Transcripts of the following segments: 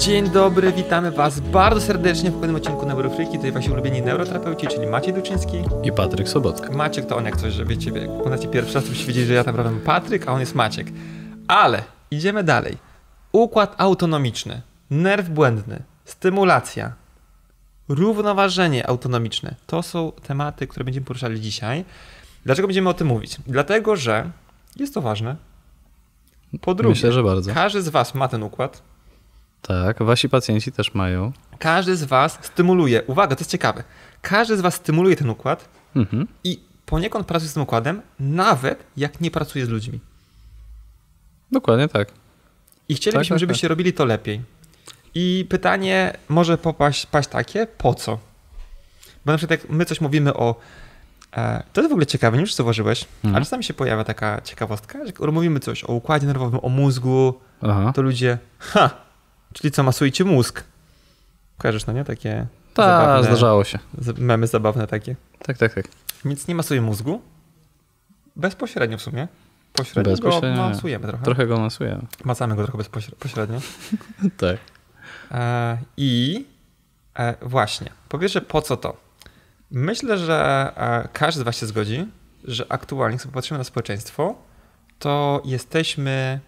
Dzień dobry, witamy Was bardzo serdecznie w kolejnym odcinku Neurofryki. Tutaj Wasi ulubieni neuroterapeuci, czyli Maciej Duczyński. I Patryk Sobotka. Maciek to on jak coś, że wiecie, jak poznacie pierwszy raz, to byście wiedzieli, że ja tam prawem Patryk, a on jest Maciek. Ale idziemy dalej. Układ autonomiczny, nerw błędny, stymulacja, równoważenie autonomiczne. To są tematy, które będziemy poruszali dzisiaj. Dlaczego będziemy o tym mówić? Dlatego, że jest to ważne. Po drugie, Myślę, że bardzo. każdy z Was ma ten układ. Tak, wasi pacjenci też mają. Każdy z Was stymuluje, uwaga, to jest ciekawe, każdy z Was stymuluje ten układ Mhm. i poniekąd pracuje z tym układem, nawet jak nie pracuje z ludźmi. Dokładnie tak. I chcielibyśmy, Tak, tak, żebyście robili to lepiej. I pytanie może popaść paść takie, po co? Bo na przykład jak my coś mówimy o... E, to jest w ogóle ciekawe, nie wiem, czy zauważyłeś, Mhm. ale czasami się pojawia taka ciekawostka, że jak mówimy coś o układzie nerwowym, o mózgu, Aha. to ludzie, ha, czyli co, masujcie mózg. Kojarzysz, no nie? Takie Tak, zabawne, zdarzało się. memy zabawne takie. Tak, tak, tak. Więc nie masuje mózgu. Bezpośrednio w sumie. Pośrednio Bezpośrednio go masujemy trochę. Trochę go masujemy. Macamy go trochę bezpośrednio. Tak. E, I e, właśnie, po pierwsze, po co to? Myślę, że e, każdy z Was się zgodzi, że aktualnie, jak sobie popatrzymy na społeczeństwo, to jesteśmy,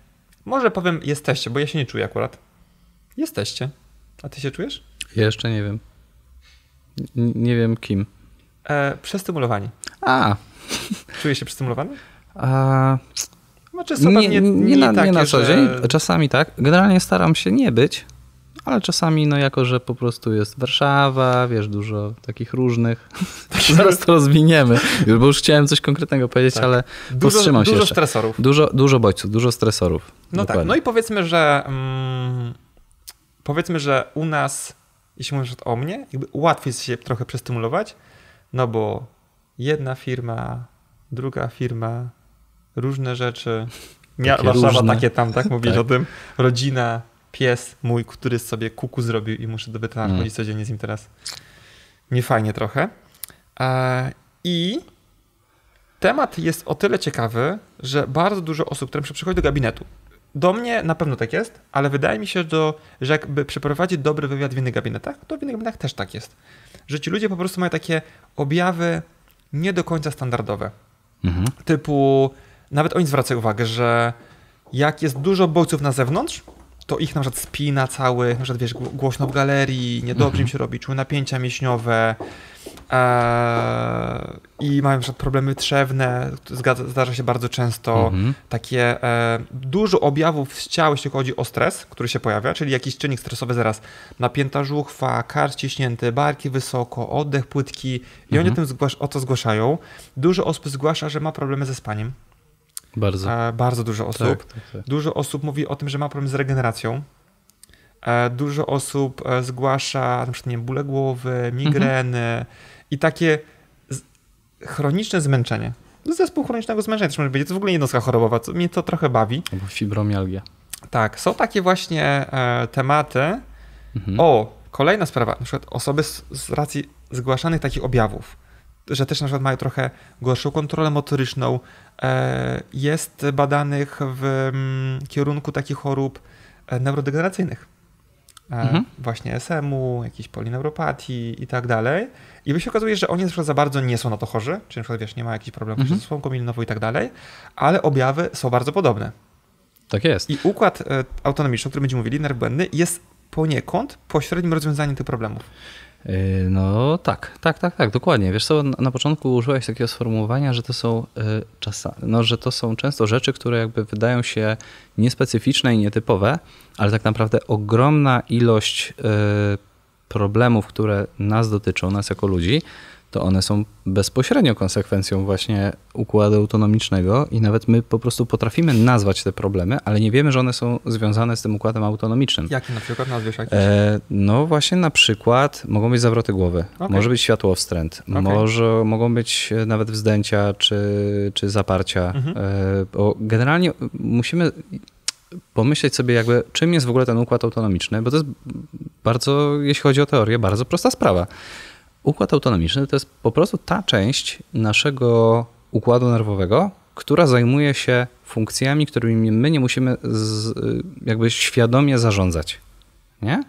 może powiem jesteście, bo ja się nie czuję akurat. Jesteście. A ty się czujesz? Jeszcze nie wiem. N- nie wiem kim. E, przestymulowani. A, Czujesz się przestymulowany? a Znaczy są nie, nie, dni na, takie, nie na co że- dzień. Czasami tak. Generalnie staram się nie być, ale czasami, no jako, że po prostu jest Warszawa, wiesz, dużo takich różnych. Zaraz to rozwiniemy, bo już chciałem coś konkretnego powiedzieć, Tak. ale Dużo, powstrzymam się dużo stresorów. Dużo, dużo bodźców, dużo stresorów. No tak, Dokładnie. no i powiedzmy, że mm, powiedzmy, że u nas, jeśli mówisz o mnie, jakby łatwiej jest się trochę przestymulować, no bo jedna firma, druga firma, różne rzeczy. Mia- Takie Warszawa różne. takie tam, tak? Mówisz Tak. o tym. Rodzina, pies mój, który sobie kuku zrobił i muszę do weterynarza Mm. chodzić codziennie z nim teraz. Niefajnie trochę. E, I temat jest o tyle ciekawy, że bardzo dużo osób, które przychodzi do gabinetu, do mnie na pewno tak jest, ale wydaje mi się, że, że jakby przeprowadzić dobry wywiad w innych gabinetach, to w innych gabinetach też tak jest. Że ci ludzie po prostu mają takie objawy nie do końca standardowe. Mhm. Typu, nawet oni zwracają uwagę, że jak jest dużo bodźców na zewnątrz, to ich na przykład spina cały, na przykład wiesz, gł- głośno w galerii, niedobrze im się robi, czują napięcia mięśniowe e, i mają na przykład problemy trzewne, zgadza, zdarza się bardzo często Mhm. takie e, dużo objawów z ciała, jeśli chodzi o stres, który się pojawia, czyli jakiś czynnik stresowy zaraz, napięta żuchwa, kark ciśnięty, barki wysoko, oddech płytki i oni o, Mhm. tym zgłasz- o to zgłaszają. Dużo osób zgłasza, że ma problemy ze spaniem. Bardzo. E, bardzo dużo osób. Tak, tak, tak. Dużo osób mówi o tym, że ma problem z regeneracją. E, dużo osób e, zgłasza na przykład nie wiem, bóle głowy, migreny i takie chroniczne zmęczenie. Zespół chronicznego zmęczenia też może być. To w ogóle jednostka chorobowa, co mnie to trochę bawi. Albo fibromialgia. Tak, są takie właśnie e, tematy. Mhm. O, kolejna sprawa, na przykład osoby z, z racji zgłaszanych takich objawów, że też na przykład mają trochę gorszą kontrolę motoryczną, e, jest badanych w mm, kierunku takich chorób e, neurodegeneracyjnych. E, Mhm. Właśnie SM-u, jakiejś polineuropatii i tak dalej. I by się okazuje, że oni na przykład za bardzo nie są na to chorzy, czyli na przykład wiesz, nie ma jakichś problemów Mhm. ze słomką milinową i tak dalej, ale objawy są bardzo podobne. Tak jest. I układ e, autonomiczny, o którym będziemy mówili, nerw błędny, jest poniekąd pośrednim rozwiązaniem tych problemów. Yy, No tak, tak, tak, tak, dokładnie. Wiesz co, na- początku użyłeś takiego sformułowania, że to są yy, czasa, no, że to są często rzeczy, które jakby wydają się niespecyficzne i nietypowe, ale tak naprawdę ogromna ilość yy, problemów, które nas dotyczą, nas jako ludzi, to one są bezpośrednio konsekwencją właśnie układu autonomicznego i nawet my po prostu potrafimy nazwać te problemy, ale nie wiemy, że one są związane z tym układem autonomicznym. Jakie na przykład nazwiesz jakieś? E, no właśnie na przykład mogą być zawroty głowy, Okej. może być światłowstręt, Okej. może, mogą być e, nawet wzdęcia czy, czy zaparcia. Mhm. E, generalnie musimy pomyśleć sobie jakby czym jest w ogóle ten układ autonomiczny, bo to jest bardzo, jeśli chodzi o teorię, bardzo prosta sprawa. Układ autonomiczny to jest po prostu ta część naszego układu nerwowego, która zajmuje się funkcjami, którymi my nie musimy z, jakby świadomie zarządzać. nie?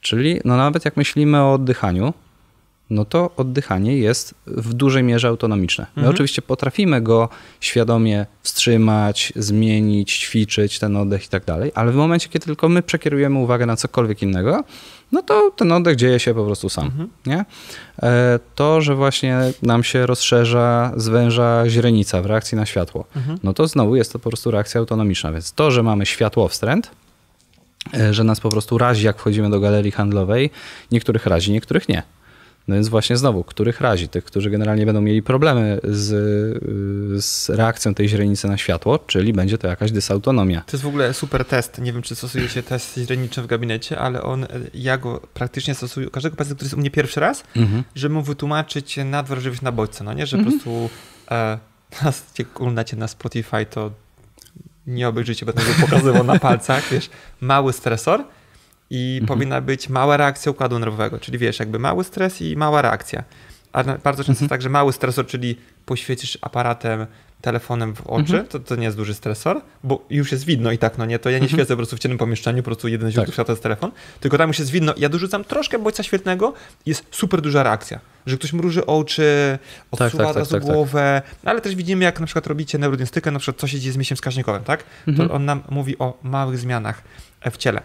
Czyli no nawet jak myślimy o oddychaniu, no to oddychanie jest w dużej mierze autonomiczne. My Mhm. oczywiście potrafimy go świadomie wstrzymać, zmienić, ćwiczyć ten oddech i tak dalej, ale w momencie, kiedy tylko my przekierujemy uwagę na cokolwiek innego, no to ten oddech dzieje się po prostu sam. Mhm. Nie? E, To, że właśnie nam się rozszerza, zwęża źrenica w reakcji na światło, Mhm. no to znowu jest to po prostu reakcja autonomiczna. Więc to, że mamy światłowstręt, e, że nas po prostu razi, jak wchodzimy do galerii handlowej, niektórych razi, niektórych nie. No więc właśnie znowu, których razi? Tych, którzy generalnie będą mieli problemy z, z reakcją tej źrenicy na światło, czyli będzie to jakaś dysautonomia. To jest w ogóle super test. Nie wiem, czy stosuje się test źreniczy w gabinecie, ale on, ja go praktycznie stosuję u każdego pacjenta, który jest u mnie pierwszy raz, Mhm. żeby mu wytłumaczyć nadwrażliwość na bodźce, no nie? Że Mhm. po prostu e, jak oglądacie na Spotify, to nie obejrzycie, bo tego pokazywał na palcach, wiesz, mały stresor i Mhm. powinna być mała reakcja układu nerwowego, czyli wiesz, jakby mały stres i mała reakcja. A bardzo często Mhm. jest tak, że mały stresor, czyli poświecisz aparatem, telefonem w oczy, Mhm. to, to nie jest duży stresor, bo już jest widno i tak, no nie, to ja nie Mhm. świecę po prostu w ciemnym pomieszczeniu, po prostu jeden źródło Tak. światła jest telefon, tylko tam już jest widno, ja dorzucam troszkę bodźca świetnego jest super duża reakcja, że ktoś mruży oczy, odsuwa Tak, tak, od razu tak, tak, tak. głowę, no ale też widzimy, jak na przykład robicie neurodiagnostykę, na przykład co się dzieje z mięsiem wskaźnikowym, tak? Mhm. To on nam mówi o małych zmianach w ciele.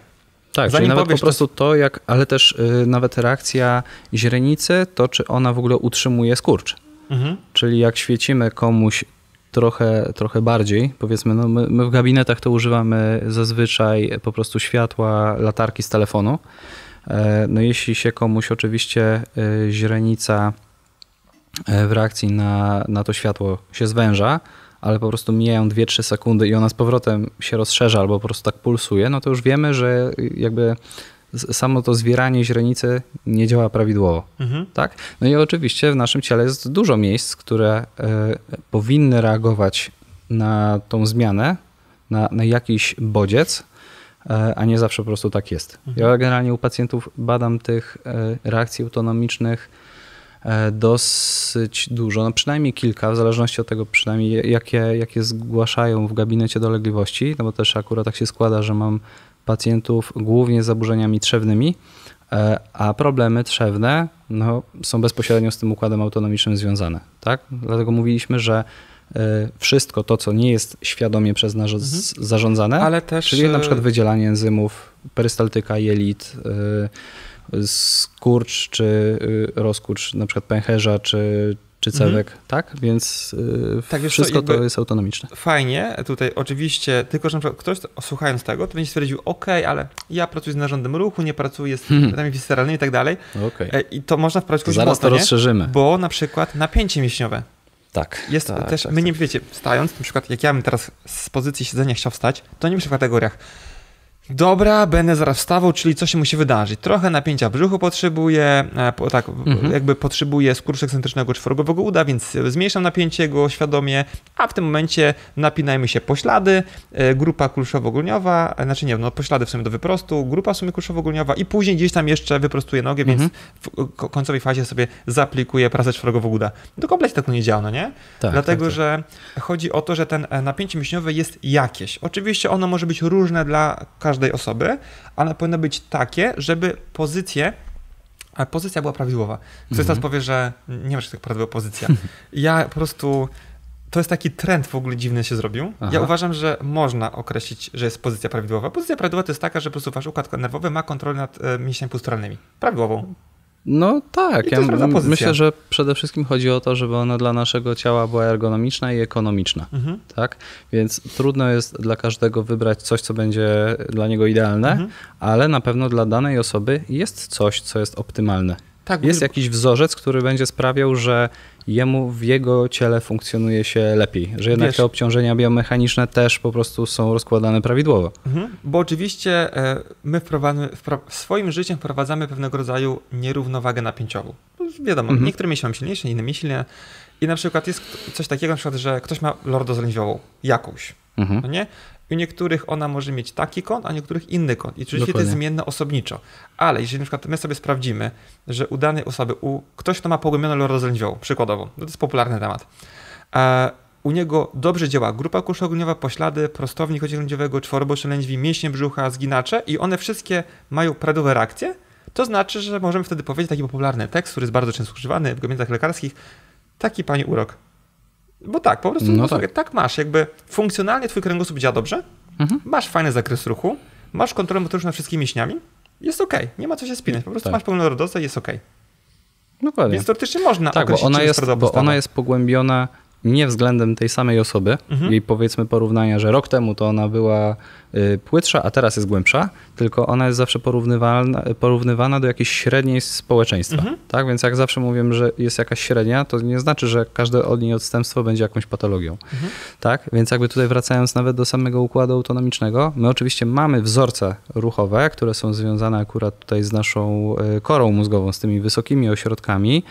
Tak, Zanim nawet powiesz, po prostu to, jak, ale też y, nawet reakcja źrenicy, to czy ona w ogóle utrzymuje skurcz. Mhm. Czyli jak świecimy komuś trochę, trochę bardziej, powiedzmy, no my, my w gabinetach to używamy zazwyczaj po prostu światła latarki z telefonu. E, No jeśli się komuś oczywiście y, źrenica e, w reakcji na, na to światło się zwęża, ale po prostu mijają 2-3 sekundy i ona z powrotem się rozszerza albo po prostu tak pulsuje, no to już wiemy, że jakby samo to zwieranie źrenicy nie działa prawidłowo. Mhm. Tak? No i oczywiście w naszym ciele jest dużo miejsc, które e, powinny reagować na tą zmianę, na, na jakiś bodziec, e, a nie zawsze po prostu tak jest. Mhm. Ja generalnie u pacjentów badam tych e, reakcji autonomicznych dosyć dużo, no przynajmniej kilka, w zależności od tego przynajmniej jakie, jakie zgłaszają w gabinecie dolegliwości, no bo też akurat tak się składa, że mam pacjentów głównie z zaburzeniami trzewnymi, e, a problemy trzewne no, są bezpośrednio z tym układem autonomicznym związane. Tak? Dlatego mówiliśmy, że e, wszystko to, co nie jest świadomie przez nas z- zarządzane, Mhm. Ale też... czyli na e, przykład wydzielanie enzymów, perystaltyka, jelit, skurcz czy y, rozkurcz na przykład pęcherza czy, czy cewek, tak? Więc y, Mhm. Tak, wszystko to jest autonomiczne. Fajnie, tutaj oczywiście, tylko że na przykład ktoś to- słuchając tego, to będzie stwierdził, ok, ale ja pracuję z narządem ruchu, nie pracuję z Hmm. pytaniami visceralnymi i tak dalej. Okej. E, I to można wprowadzić To zaraz mocno, to nie? rozszerzymy. Bo na przykład napięcie mięśniowe Tak. jest tak, też, tak, my tak. nie wiecie, stając, na przykład jak ja bym teraz z pozycji siedzenia chciał wstać, to nie myślę w kategoriach dobra, będę zaraz wstawał, czyli co się musi wydarzyć. Trochę napięcia brzuchu potrzebuję, e, po, tak, Mhm. jakby potrzebuję skurczu ekscentrycznego czworogowego uda, więc zmniejszam napięcie go świadomie, a w tym momencie napinajmy się poślady, e, grupa kulszowo-górniowa, e, znaczy nie, no poślady w sumie do wyprostu, grupa w sumie kulszowo-górniowa i później gdzieś tam jeszcze wyprostuję nogę, Mhm. więc w ko- końcowej fazie sobie zaaplikuję pracę czworogowego uda. To kompletnie tak to nie działa, no nie? Tak, Dlatego, tak, tak. że chodzi o to, że ten e, napięcie mięśniowe jest jakieś. Oczywiście ono może być różne dla każdej osoby, ale powinno być takie, żeby pozycje, a pozycja była prawidłowa. Ktoś Mhm. teraz powie, że nie masz tak prawidłowa pozycja. Ja po prostu, to jest taki trend w ogóle dziwny się zrobił. Aha. Ja uważam, że można określić, że jest pozycja prawidłowa. Pozycja prawidłowa to jest taka, że po prostu wasz układ nerwowy ma kontrolę nad e, mięśniami posturalnymi. Prawidłową. No tak, ja myślę, że przede wszystkim chodzi o to, żeby ona dla naszego ciała była ergonomiczna i ekonomiczna. Mhm. Tak? Więc trudno jest dla każdego wybrać coś, co będzie dla niego idealne, Mhm. ale na pewno dla danej osoby jest coś, co jest optymalne. Tak, Jest jakiś wzorzec, który będzie sprawiał, że jemu w jego ciele funkcjonuje się lepiej, że jednak Wiesz- te obciążenia biomechaniczne też po prostu są rozkładane prawidłowo. Mhm. Bo oczywiście e, my swoim życiem wprowadzamy pewnego rodzaju nierównowagę napięciową. Wiadomo, Mhm. niektóre mięśnie mam silniejsze, inne silne. I na przykład jest coś takiego, na przykład, że ktoś ma lordozę lędźwiową, jakąś, Mhm. no nie? I u niektórych ona może mieć taki kąt, a niektórych inny kąt. I oczywiście to jest zmienne osobniczo. Ale jeżeli na przykład my sobie sprawdzimy, że u danej osoby, u ktoś, kto ma pogłębioną lordozę lędźwiową, przykładowo, no to jest popularny temat, e, u niego dobrze działa grupa kuszogniowa, poślady, prostownik ociągnięciowego, czworobocze lędźwi, mięśnie brzucha, zginacze i one wszystkie mają prawidłowe reakcje, to znaczy, że możemy wtedy powiedzieć taki popularny tekst, który jest bardzo często używany w gabinetach lekarskich, taki pani urok. Bo tak, po prostu No tak. tak. masz, jakby funkcjonalnie twój kręgosłup działa dobrze, Mhm. masz fajny zakres ruchu, masz kontrolę motoryczną nad wszystkimi mięśniami, jest ok, nie ma co się spinać, po prostu Tak. masz pełną lordozę i jest ok. Dokładnie. Więc teoretycznie można Tak, bo ona, jest, bo ona jest pogłębiona nie względem tej samej osoby, Mhm. jej powiedzmy porównania, że rok temu to ona była y, płytsza, a teraz jest głębsza, tylko ona jest zawsze porównywalna, porównywana do jakiejś średniej społeczeństwa. Mhm. Tak, więc jak zawsze mówię, że jest jakaś średnia, to nie znaczy, że każde od niej odstępstwo będzie jakąś patologią. Mhm. Tak, więc jakby tutaj wracając nawet do samego układu autonomicznego, my oczywiście mamy wzorce ruchowe, które są związane akurat tutaj z naszą y, korą mózgową, z tymi wysokimi ośrodkami.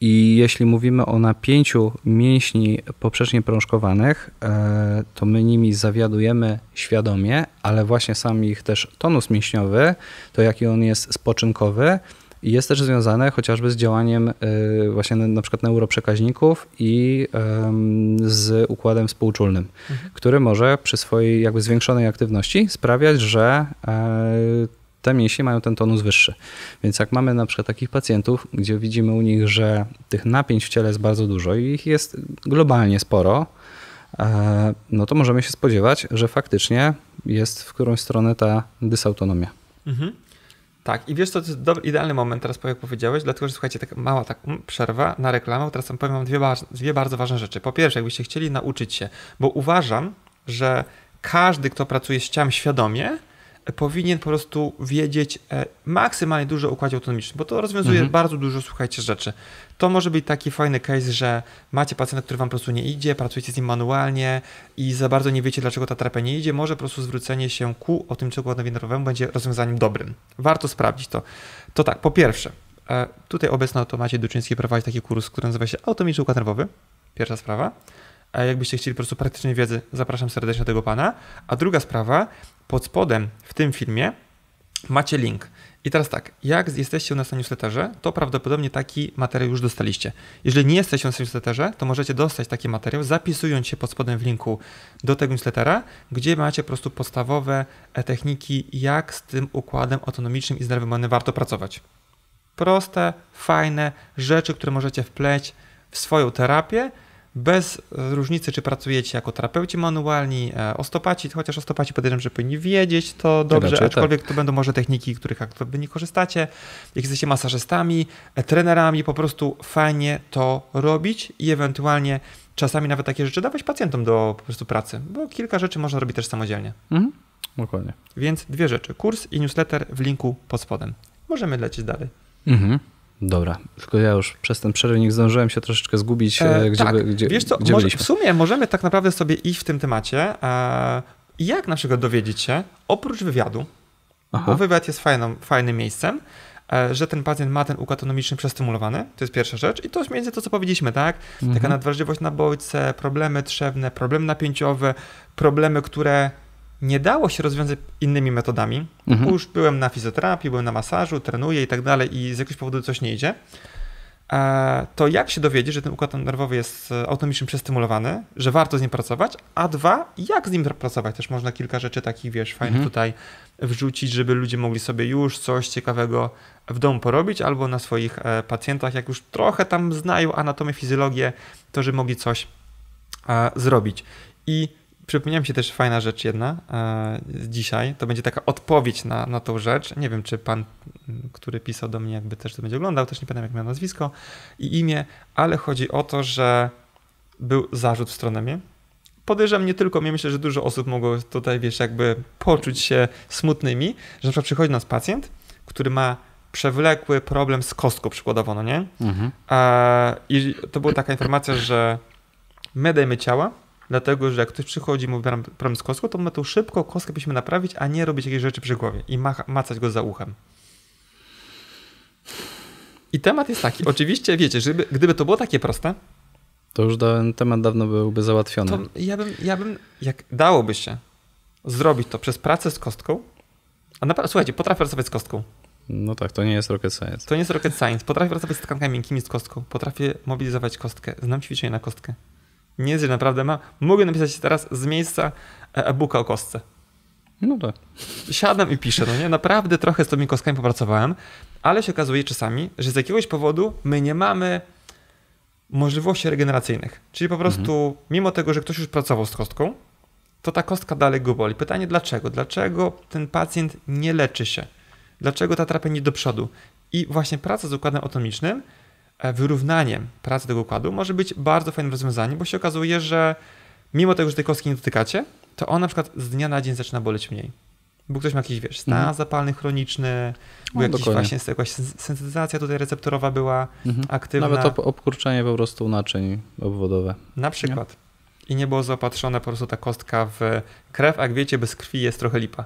I jeśli mówimy o napięciu mięśni poprzecznie prążkowanych, e, to my nimi zawiadujemy świadomie, ale właśnie sam ich też tonus mięśniowy, to jaki on jest spoczynkowy, jest też związane chociażby z działaniem e, właśnie na przykład neuroprzekaźników i z układem współczulnym, który może przy swojej jakby zwiększonej aktywności sprawiać, że e, te mięśnie mają ten tonus wyższy. Więc jak mamy na przykład takich pacjentów, gdzie widzimy u nich, że tych napięć w ciele jest bardzo dużo i ich jest globalnie sporo, e, no to możemy się spodziewać, że faktycznie jest w którąś stronę ta dysautonomia. Mhm. Tak, i wiesz to jest dobry, idealny moment teraz, jak powiedziałeś, dlatego że słuchajcie, taka mała tak mm, przerwa na reklamę, teraz powiem dwie, dwie bardzo ważne rzeczy. Po pierwsze, jakbyście chcieli nauczyć się, bo uważam, że każdy, kto pracuje z ciałem świadomie, powinien po prostu wiedzieć e, maksymalnie dużo o układzie autonomicznym, bo to rozwiązuje Mhm. bardzo dużo, słuchajcie, rzeczy. To może być taki fajny case, że macie pacjenta, który wam po prostu nie idzie, pracujecie z nim manualnie i za bardzo nie wiecie, dlaczego ta terapia nie idzie, może po prostu zwrócenie się ku autonomicznemu układowi nerwowemu będzie rozwiązaniem dobrym. Warto sprawdzić to. To tak, po pierwsze, e, tutaj obecno to Maciej Duczyński prowadzi taki kurs, który nazywa się Autonomiczny Układ Nerwowy. Pierwsza sprawa. A jakbyście chcieli po prostu praktycznej wiedzy, zapraszam serdecznie tego pana. A druga sprawa, pod spodem w tym filmie macie link. I teraz tak, jak jesteście u nas na newsletterze, to prawdopodobnie taki materiał już dostaliście. Jeżeli nie jesteście u nas na newsletterze, to możecie dostać taki materiał, zapisując się pod spodem w linku do tego newslettera, gdzie macie po prostu podstawowe e, techniki, jak z tym układem autonomicznym i z nerwem wolnym warto pracować. Proste, fajne rzeczy, które możecie wpleć w swoją terapię, bez różnicy, czy pracujecie jako terapeuci manualni, e, ostopaci, chociaż ostopaci podejrzewam, że powinni wiedzieć to dobrze, Raczej tak. aczkolwiek to będą może techniki, których wy nie korzystacie. Jak jesteście masażystami, e, trenerami, po prostu fajnie to robić i ewentualnie czasami nawet takie rzeczy dawać pacjentom do po prostu pracy, bo kilka rzeczy można robić też samodzielnie. Mhm. Dokładnie. Więc dwie rzeczy, kurs i newsletter w linku pod spodem. Możemy lecieć dalej. Mhm. Dobra, tylko ja już przez ten przerywnik zdążyłem się troszeczkę zgubić, e, E, gdzie, tak, gdzie, wiesz co, gdzie może, w sumie możemy tak naprawdę sobie iść w tym temacie. E, jak na przykład dowiedzieć się, oprócz wywiadu, Aha. bo wywiad jest fajną, fajnym miejscem, e, że ten pacjent ma ten układ autonomiczny przestymulowany, to jest pierwsza rzecz i to jest między to, co powiedzieliśmy, tak? Taka Mhm. nadwrażliwość na bodźce, problemy trzewne, problemy napięciowe, problemy, które nie dało się rozwiązać innymi metodami. Mhm. Już byłem na fizjoterapii, byłem na masażu, trenuję i tak dalej i z jakiegoś powodu coś nie idzie. E, To jak się dowiedzieć, że ten układ nerwowy jest e, autonomicznie przestymulowany, że warto z nim pracować, a dwa, jak z nim pracować? Też można kilka rzeczy takich, wiesz, fajnych Mhm. tutaj wrzucić, żeby ludzie mogli sobie już coś ciekawego w domu porobić, albo na swoich e, pacjentach, jak już trochę tam znają anatomię, fizjologię, to żeby mogli coś zrobić. I przypomniała mi się też fajna rzecz jedna e, dzisiaj. To będzie taka odpowiedź na, na tą rzecz. Nie wiem, czy pan, m, który pisał do mnie, jakby też to będzie oglądał, też nie pamiętam, jak miał nazwisko i imię, ale chodzi o to, że był zarzut w stronę mnie. Podejrzewam nie tylko mnie, myślę, że dużo osób mogło tutaj, wiesz, jakby poczuć się smutnymi, że na przykład przychodzi nas pacjent, który ma przewlekły problem z kostką przykładowo, no nie? Mhm. E, I to była taka informacja, że my dajemy ciała, dlatego że jak ktoś przychodzi i mówi, problem z kostką, to my tą szybko kostkę byśmy naprawić, a nie robić jakiejś rzeczy przy głowie i macać go za uchem. I temat jest taki, oczywiście wiecie, żeby, gdyby to było takie proste, To już ten temat dawno byłby załatwiony. to ja bym, ja bym, jak dałoby się zrobić to przez pracę z kostką, a naprawdę, słuchajcie, potrafię pracować z kostką. No tak, to nie jest rocket science. To nie jest rocket science. Potrafię pracować z tkankami miękkimi z kostką. Potrafię mobilizować kostkę. Znam ćwiczenie na kostkę. Nie jest, że naprawdę ma. Mogę napisać teraz z miejsca e-booka o kostce. No tak. Siadam i piszę, no nie? Naprawdę trochę z tymi kostkami popracowałem, ale się okazuje czasami, że z jakiegoś powodu my nie mamy możliwości regeneracyjnych. Czyli po prostu, mhm. mimo tego, że ktoś już pracował z kostką, to ta kostka dalej go boli. Pytanie dlaczego? Dlaczego ten pacjent nie leczy się? Dlaczego ta terapia nie do przodu? I właśnie praca z układem autonomicznym, e, wyrównaniem pracy tego układu może być bardzo fajnym rozwiązaniem, bo się okazuje, że mimo tego, że tej kostki nie dotykacie, to on na przykład z dnia na dzień zaczyna boleć mniej. Bo ktoś ma jakiś, wiesz, stan mhm. zapalny chroniczny, był no, jakiś właśnie jakaś sensytyzacja tutaj receptorowa była mhm. aktywna. Nawet obkurczenie po prostu naczyń obwodowe. Na przykład. Nie? I nie było zaopatrzone po prostu ta kostka w krew, a jak wiecie, bez krwi jest trochę lipa.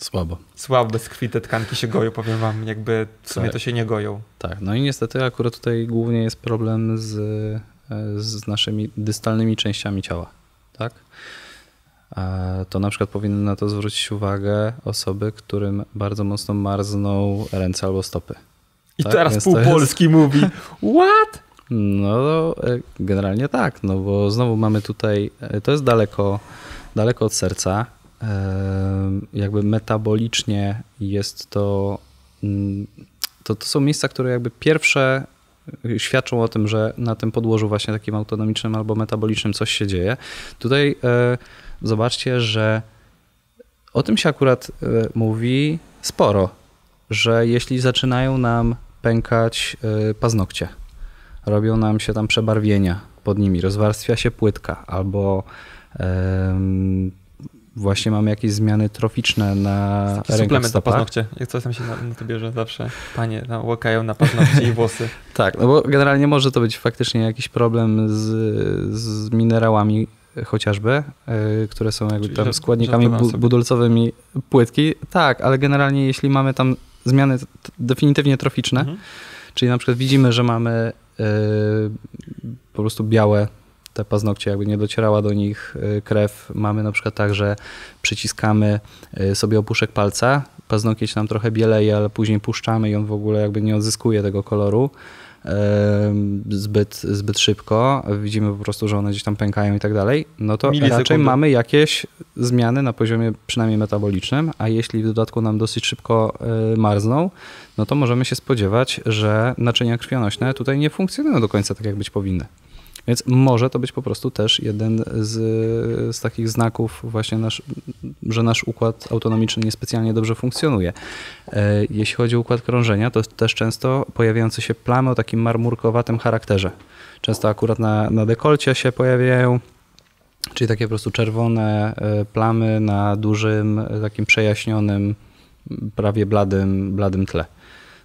Słabo. Słabo, bez krwi te tkanki się goją, powiem wam, jakby w sumie tak. to się nie goją. Tak, no i niestety akurat tutaj głównie jest problem z, z naszymi dystalnymi częściami ciała, tak? to na przykład powinny na to zwrócić uwagę osoby, którym bardzo mocno marzną ręce albo stopy. I tak? teraz Więc pół Polski jest... mówi, what? No, e, generalnie tak, no bo znowu mamy tutaj, e, to jest daleko, daleko od serca, jakby metabolicznie jest to, mm, to, to są miejsca, które jakby pierwsze świadczą o tym, że na tym podłożu właśnie takim autonomicznym albo metabolicznym coś się dzieje. Tutaj e, zobaczcie, że o tym się akurat e, mówi sporo, że jeśli zaczynają nam pękać e, paznokcie, robią nam się tam przebarwienia pod nimi, rozwarstwia się płytka albo właśnie mamy jakieś zmiany troficzne na Suplement na paznokcie. Jak coś tam się na, na to bierze zawsze. Panie no, łakają na paznokcie i włosy. tak, no bo generalnie może to być faktycznie jakiś problem z, z minerałami chociażby, yy, które są jakby Czyli tam składnikami bu budulcowymi płytki. Tak, ale generalnie jeśli mamy tam zmiany definitywnie troficzne, mhm. czyli na przykład widzimy, że mamy yy, po prostu białe te paznokcie, jakby nie docierała do nich y, krew. Mamy na przykład tak, że przyciskamy y, sobie opuszek palca, paznokieć nam trochę bieleje, ale później puszczamy i on w ogóle jakby nie odzyskuje tego koloru zbyt, zbyt szybko, widzimy po prostu, że one gdzieś tam pękają i tak dalej, no to raczej mamy jakieś zmiany na poziomie przynajmniej metabolicznym, a jeśli w dodatku nam dosyć szybko y, marzną, no to możemy się spodziewać, że naczynia krwionośne tutaj nie funkcjonują do końca tak, jak być powinny. Więc może to być po prostu też jeden z, z takich znaków właśnie, nasz, że nasz układ autonomiczny niespecjalnie dobrze funkcjonuje. E, jeśli chodzi o układ krążenia, to też często pojawiające się plamy o takim marmurkowatym charakterze. Często akurat na, na dekolcie się pojawiają, czyli takie po prostu czerwone e, plamy na dużym, takim przejaśnionym, prawie bladym, bladym tle.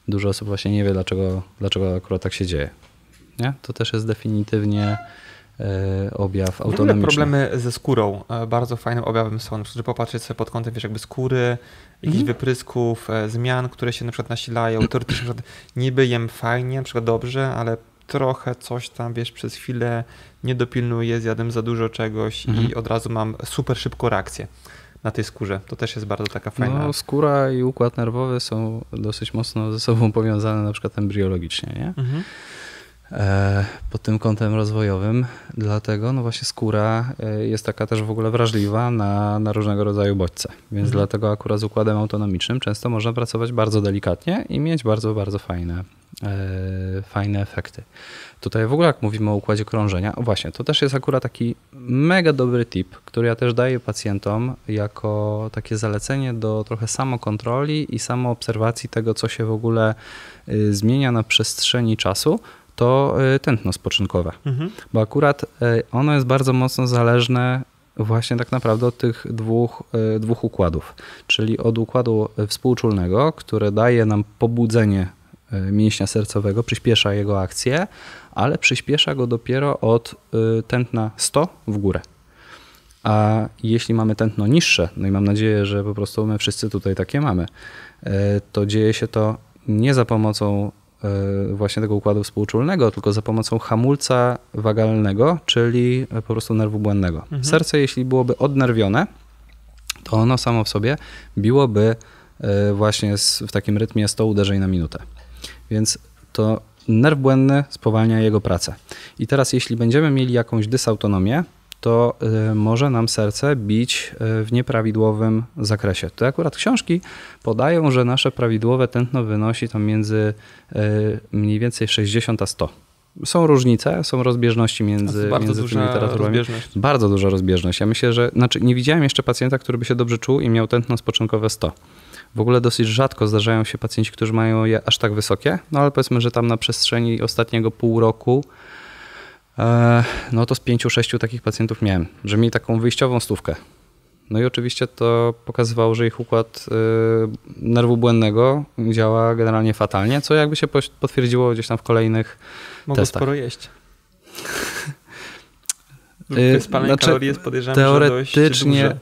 Dużo osób właśnie nie wie, dlaczego, dlaczego akurat tak się dzieje nie? To też jest definitywnie e, objaw autonomiczny. problemy ze skórą e, bardzo fajnym objawem są, żeby popatrzeć sobie pod kątem wiesz, jakby skóry, jakichś mm. wyprysków, e, zmian, które się na przykład nasilają. Teoretycznie na przykład niby jem fajnie, na przykład dobrze, ale trochę coś tam, wiesz, przez chwilę nie dopilnuję, zjadłem za dużo czegoś mm. i mhm. od razu mam super szybką reakcję na tej skórze. To też jest bardzo taka fajna. No, skóra i układ nerwowy są dosyć mocno ze sobą powiązane, na przykład embriologicznie, nie? Mhm. E, pod tym kątem rozwojowym. Dlatego no właśnie skóra e, jest taka też w ogóle wrażliwa na, na różnego rodzaju bodźce. Więc mhm. dlatego akurat z układem autonomicznym często można pracować bardzo delikatnie i mieć bardzo, bardzo fajne, e, fajne efekty. Tutaj w ogóle jak mówimy o układzie krążenia, właśnie, to też jest akurat taki mega dobry tip, który ja też daję pacjentom jako takie zalecenie do trochę samokontroli i samoobserwacji tego, co się w ogóle y, zmienia na przestrzeni czasu, to y, tętno spoczynkowe. Mhm. Bo akurat y, ono jest bardzo mocno zależne właśnie tak naprawdę od tych dwóch, y, dwóch układów. Czyli od układu współczulnego, który daje nam pobudzenie mięśnia sercowego, przyspiesza jego akcję, ale przyspiesza go dopiero od tętna 100 w górę. A jeśli mamy tętno niższe, no i mam nadzieję, że po prostu my wszyscy tutaj takie mamy, to dzieje się to nie za pomocą właśnie tego układu współczulnego, tylko za pomocą hamulca wagalnego, czyli po prostu nerwu błędnego. Mhm. Serce, jeśli byłoby odnerwione, to ono samo w sobie biłoby e, właśnie w takim rytmie 100 uderzeń na minutę. Więc to nerw błędny spowalnia jego pracę. I teraz, jeśli będziemy mieli jakąś dysautonomię, to y, może nam serce bić y, w nieprawidłowym zakresie. To akurat książki podają, że nasze prawidłowe tętno wynosi tam między y, mniej więcej 60 a 100. Są różnice, są rozbieżności między, bardzo między duża tymi literaturami. rozbieżność. Bardzo duża rozbieżność. Ja myślę, że znaczy nie widziałem jeszcze pacjenta, który by się dobrze czuł i miał tętno spoczynkowe 100. W ogóle dosyć rzadko zdarzają się pacjenci, którzy mają je aż tak wysokie, no ale powiedzmy, że tam na przestrzeni ostatniego pół roku no to z pięciu, sześciu takich pacjentów miałem, że mieli taką wyjściową stówkę. No i oczywiście to pokazywało, że ich układ y, nerwu błędnego działa generalnie fatalnie, co jakby się potwierdziło gdzieś tam w kolejnych Mogą testach. sporo jeść. Y, Spalanie znaczy, kalorii jest dość Teoretycznie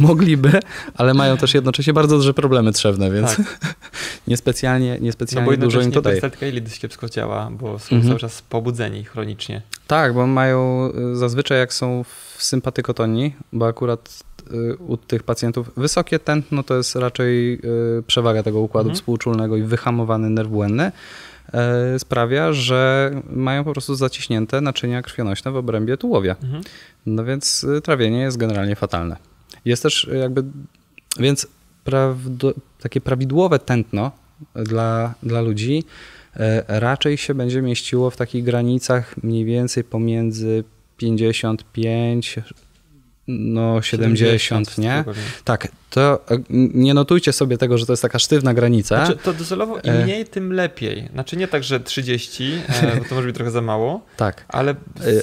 mogliby, ale mają też jednocześnie bardzo duże problemy trzewne, więc niespecjalnie, No niespecjalnie bo dużo im jednocześnie to daje. lidy kiepsko działa, bo są Mhm. cały czas pobudzeni chronicznie. Tak, bo mają y, zazwyczaj jak są w sympatykotonii, bo akurat u tych pacjentów wysokie tętno to jest raczej y, przewaga tego układu Mhm. współczulnego i wyhamowany nerw błędny e, sprawia, że mają po prostu zaciśnięte naczynia krwionośne w obrębie tułowia. Mhm. No więc y, trawienie jest generalnie fatalne. Jest też y, jakby, więc prawdo, takie prawidłowe tętno dla, dla ludzi raczej się będzie mieściło w takich granicach mniej więcej pomiędzy 55, no 70, nie? pewnie. Tak, to e, nie notujcie sobie tego, że to jest taka sztywna granica. Znaczy, to docelowo im E. mniej, tym lepiej. Znaczy nie tak, że 30, e, bo to może być trochę za mało, tak. ale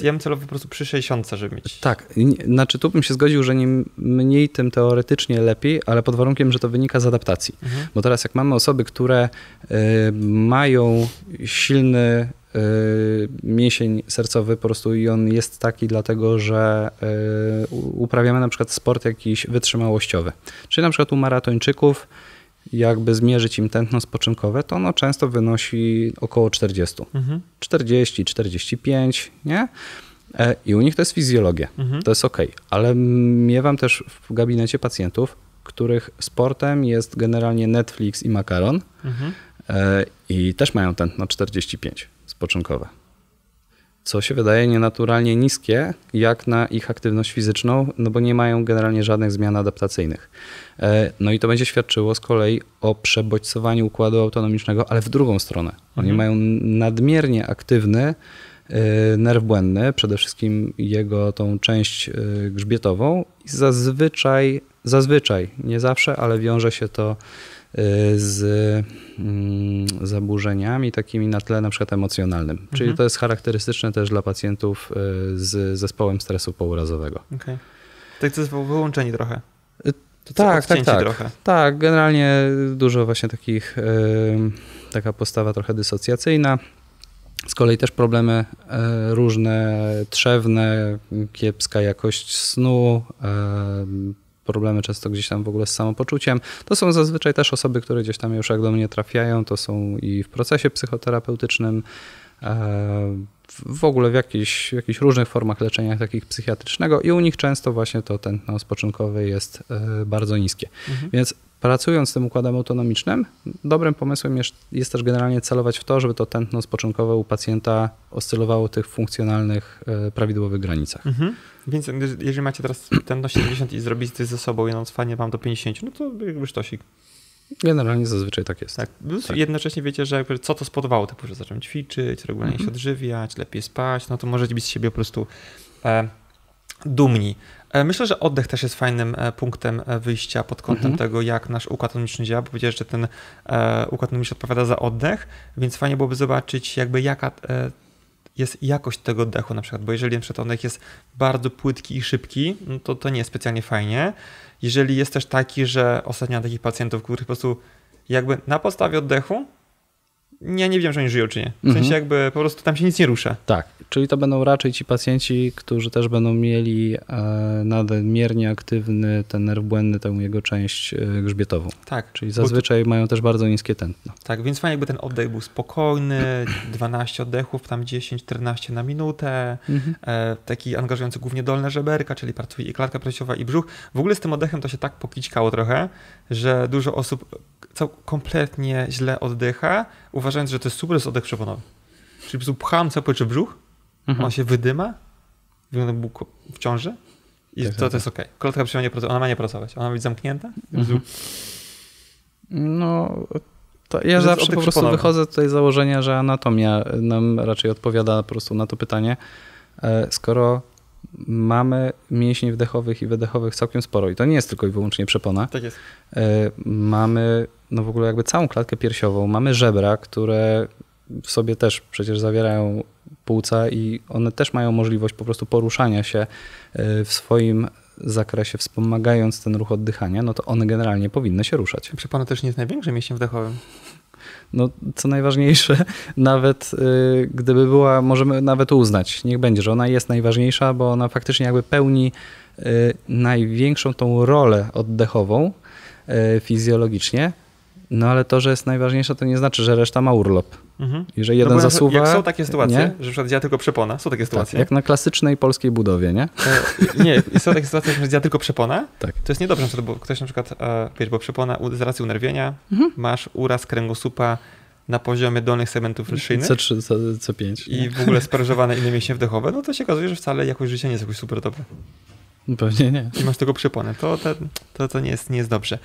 ja bym celowo po prostu przy 60, żeby mieć. Tak, nie- znaczy tu bym się zgodził, że nie mniej tym teoretycznie lepiej, ale pod warunkiem, że to wynika z adaptacji. Mhm. Bo teraz jak mamy osoby, które mają silny mięsień sercowy po prostu i on jest taki dlatego, że y, uprawiamy na przykład sport jakiś wytrzymałościowy. Czyli na przykład u maratończyków jakby zmierzyć im tętno spoczynkowe, to ono często wynosi około 40. Mhm. 40, 45, nie? E, I u nich to jest fizjologia. Mhm. To jest ok, ale miewam też w gabinecie pacjentów, których sportem jest generalnie Netflix i makaron Mhm. e, i też mają tętno 45 spoczynkowe. Co się wydaje nienaturalnie niskie, jak na ich aktywność fizyczną, no bo nie mają generalnie żadnych zmian adaptacyjnych. E, No i to będzie świadczyło z kolei o przebodźcowaniu układu autonomicznego, ale w drugą stronę. Oni Mhm. mają nadmiernie aktywny e, nerw błędny, przede wszystkim jego tą część e, grzbietową i zazwyczaj, zazwyczaj, nie zawsze, ale wiąże się to z mm, zaburzeniami takimi na tle na przykład emocjonalnym. Czyli Mhm. to jest charakterystyczne też dla pacjentów e, z zespołem stresu pourazowego. Okej. Tak to jest wy- wyłączeni trochę. Y, tak, tak, tak. trochę. Tak, generalnie dużo właśnie takich, taka postawa trochę dysocjacyjna. Z kolei też problemy różne, trzewne, kiepska jakość snu, problemy często gdzieś tam w ogóle z samopoczuciem. To są zazwyczaj też osoby, które gdzieś tam już jak do mnie trafiają, to są i w procesie psychoterapeutycznym, e, w- ogóle w jakichś, jakichś różnych formach leczenia takich psychiatrycznego i u nich często właśnie to tętno spoczynkowe jest e, bardzo niskie. Mhm. Więc pracując z tym układem autonomicznym, dobrym pomysłem jest, jest też generalnie celować w to, żeby to tętno spoczynkowe u pacjenta oscylowało w tych funkcjonalnych, e, prawidłowych granicach. Mhm. Więc jeżeli macie teraz do 70 i zrobić coś ze sobą, jedną fajnie wam do 50, no to jakby sztosik. Generalnie zazwyczaj tak jest. Tak. Tak. Jednocześnie wiecie, że co to spowodowało, typu, że zacząłem ćwiczyć, regularnie Mhm. się odżywiać, lepiej spać, no to możecie być z siebie po prostu e, dumni. E, myślę, że oddech też jest fajnym e, punktem e, wyjścia pod kątem Mhm. tego, jak nasz układ autonomiczny działa, bo powiedziałeś, że ten układ autonomiczny odpowiada za oddech, więc fajnie byłoby zobaczyć jakby jaka jest jakość tego oddechu na przykład, bo jeżeli na przykład oddech jest bardzo płytki i szybki, no to to nie jest specjalnie fajnie. Jeżeli jest też taki, że ostatnio mam takich pacjentów, których po prostu jakby na podstawie oddechu ja nie wiem, czy oni żyją, czy nie. W Mhm. sensie jakby po prostu tam się nic nie rusza. Tak, czyli to będą raczej ci pacjenci, którzy też będą mieli e, nadmiernie aktywny ten nerw błędny, tę jego część e, grzbietową. Tak. Czyli zazwyczaj mają też bardzo niskie tętno. Tak, więc fajnie jakby ten oddech był spokojny, 12 oddechów, tam 10-14 na minutę, e, taki angażujący głównie dolne żeberka, czyli pracuje i klatka piersiowa i brzuch. W ogóle z tym oddechem to się tak pokićkało trochę, że dużo osób cał- kompletnie źle oddycha, uważając, że to jest super, jest oddech przeponowy. Czyli po prostu pcham cały powietrze brzuch, Mhm. on się wydyma, wygląda w ciąży i Tak, to, tak, to jest ok. Klatka piersiowa nie pracować, ona ma nie pracować, ona ma być zamknięta. Mhm. No, to ja zawsze po prostu wychodzę tutaj z założenia, że anatomia nam raczej odpowiada po prostu na to pytanie. E, Skoro mamy mięśni wdechowych i wydechowych całkiem sporo i to nie jest tylko i wyłącznie przepona, Tak jest. E, mamy no w ogóle jakby całą klatkę piersiową, mamy żebra, które w sobie też przecież zawierają płuca i one też mają możliwość po prostu poruszania się e, w swoim zakresie, wspomagając ten ruch oddychania, no to one generalnie powinny się ruszać. Przepona też nie jest największym mięśniem wdechowym. No, co najważniejsze, nawet y, gdyby była, możemy nawet uznać, niech będzie, że ona jest najważniejsza, bo ona faktycznie jakby pełni y, największą tą rolę oddechową y, fizjologicznie, no ale to, że jest najważniejsza, to nie znaczy, że reszta ma urlop. Mhm. I że jeden no zasuwa. Jak są takie sytuacje, nie? że przykład działa tylko przepona, są takie Tak, sytuacje. jak na klasycznej polskiej budowie, nie? E, nie, są takie sytuacje, że działa tylko przepona, Tak. to jest niedobrze, bo ktoś na przykład, e, wiesz, bo przepona z racji unerwienia, Mhm. masz uraz kręgosłupa na poziomie dolnych segmentów szyjnych C3, C, C5. i w ogóle sparaliżowane inne mięśnie wdechowe, no to się okazuje, że wcale jakość życia nie jest jakoś super dobra. Nie? Pewnie nie. I masz tylko przeponę. To, to, to, to nie, jest, nie jest dobrze.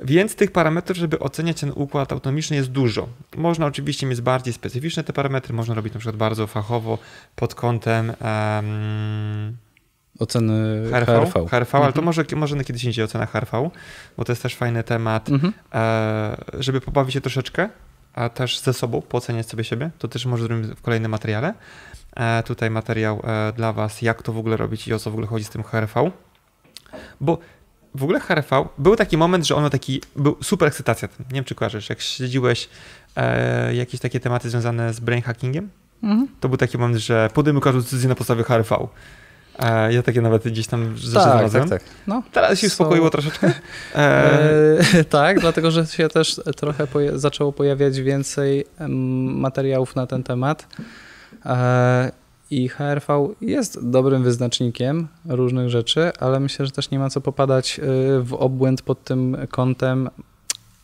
Więc tych parametrów, żeby oceniać ten układ autonomiczny jest dużo. Można oczywiście mieć bardziej specyficzne te parametry, można robić na przykład bardzo fachowo pod kątem um, Oceny HRV, HRV. HRV ale to Mhm. może, może na kiedyś indziej ocena HRV, bo to jest też fajny temat, Mhm. e, żeby pobawić się troszeczkę, a też ze sobą, pooceniać sobie siebie. To też może zrobimy w kolejnym materiale. E, tutaj materiał e, dla Was, jak to w ogóle robić i o co w ogóle chodzi z tym HRV. Bo w ogóle HRV, był taki moment, że ono taki, był super ekscytacja. Nie wiem, czy kojarzysz, jak śledziłeś e, jakieś takie tematy związane z brain hackingiem, Mhm. to był taki moment, że podejmuj każdą decyzję na podstawie HRV. E, ja takie nawet gdzieś tam rzeczy Tak, znalazłem. tak, tak. No. Teraz się uspokoiło troszeczkę. E, E, tak, dlatego że się też trochę poja- zaczęło pojawiać więcej materiałów na ten temat. E, I HRV jest dobrym wyznacznikiem różnych rzeczy, ale myślę, że też nie ma co popadać e, w obłęd pod tym kątem.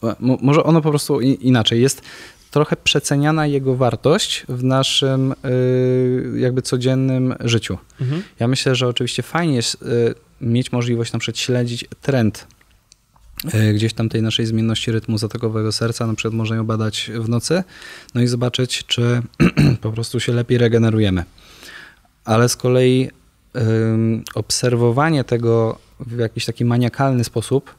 E, mo- Może ono po prostu inaczej jest. Trochę przeceniana jego wartość w naszym jakby codziennym życiu. mhm. Ja myślę, że oczywiście fajnie jest mieć możliwość na przykład śledzić trend gdzieś tam tej naszej zmienności rytmu zatokowego serca, na przykład można ją badać w nocy, no i zobaczyć, czy po prostu się lepiej regenerujemy. Ale z kolei obserwowanie tego w jakiś taki maniakalny sposób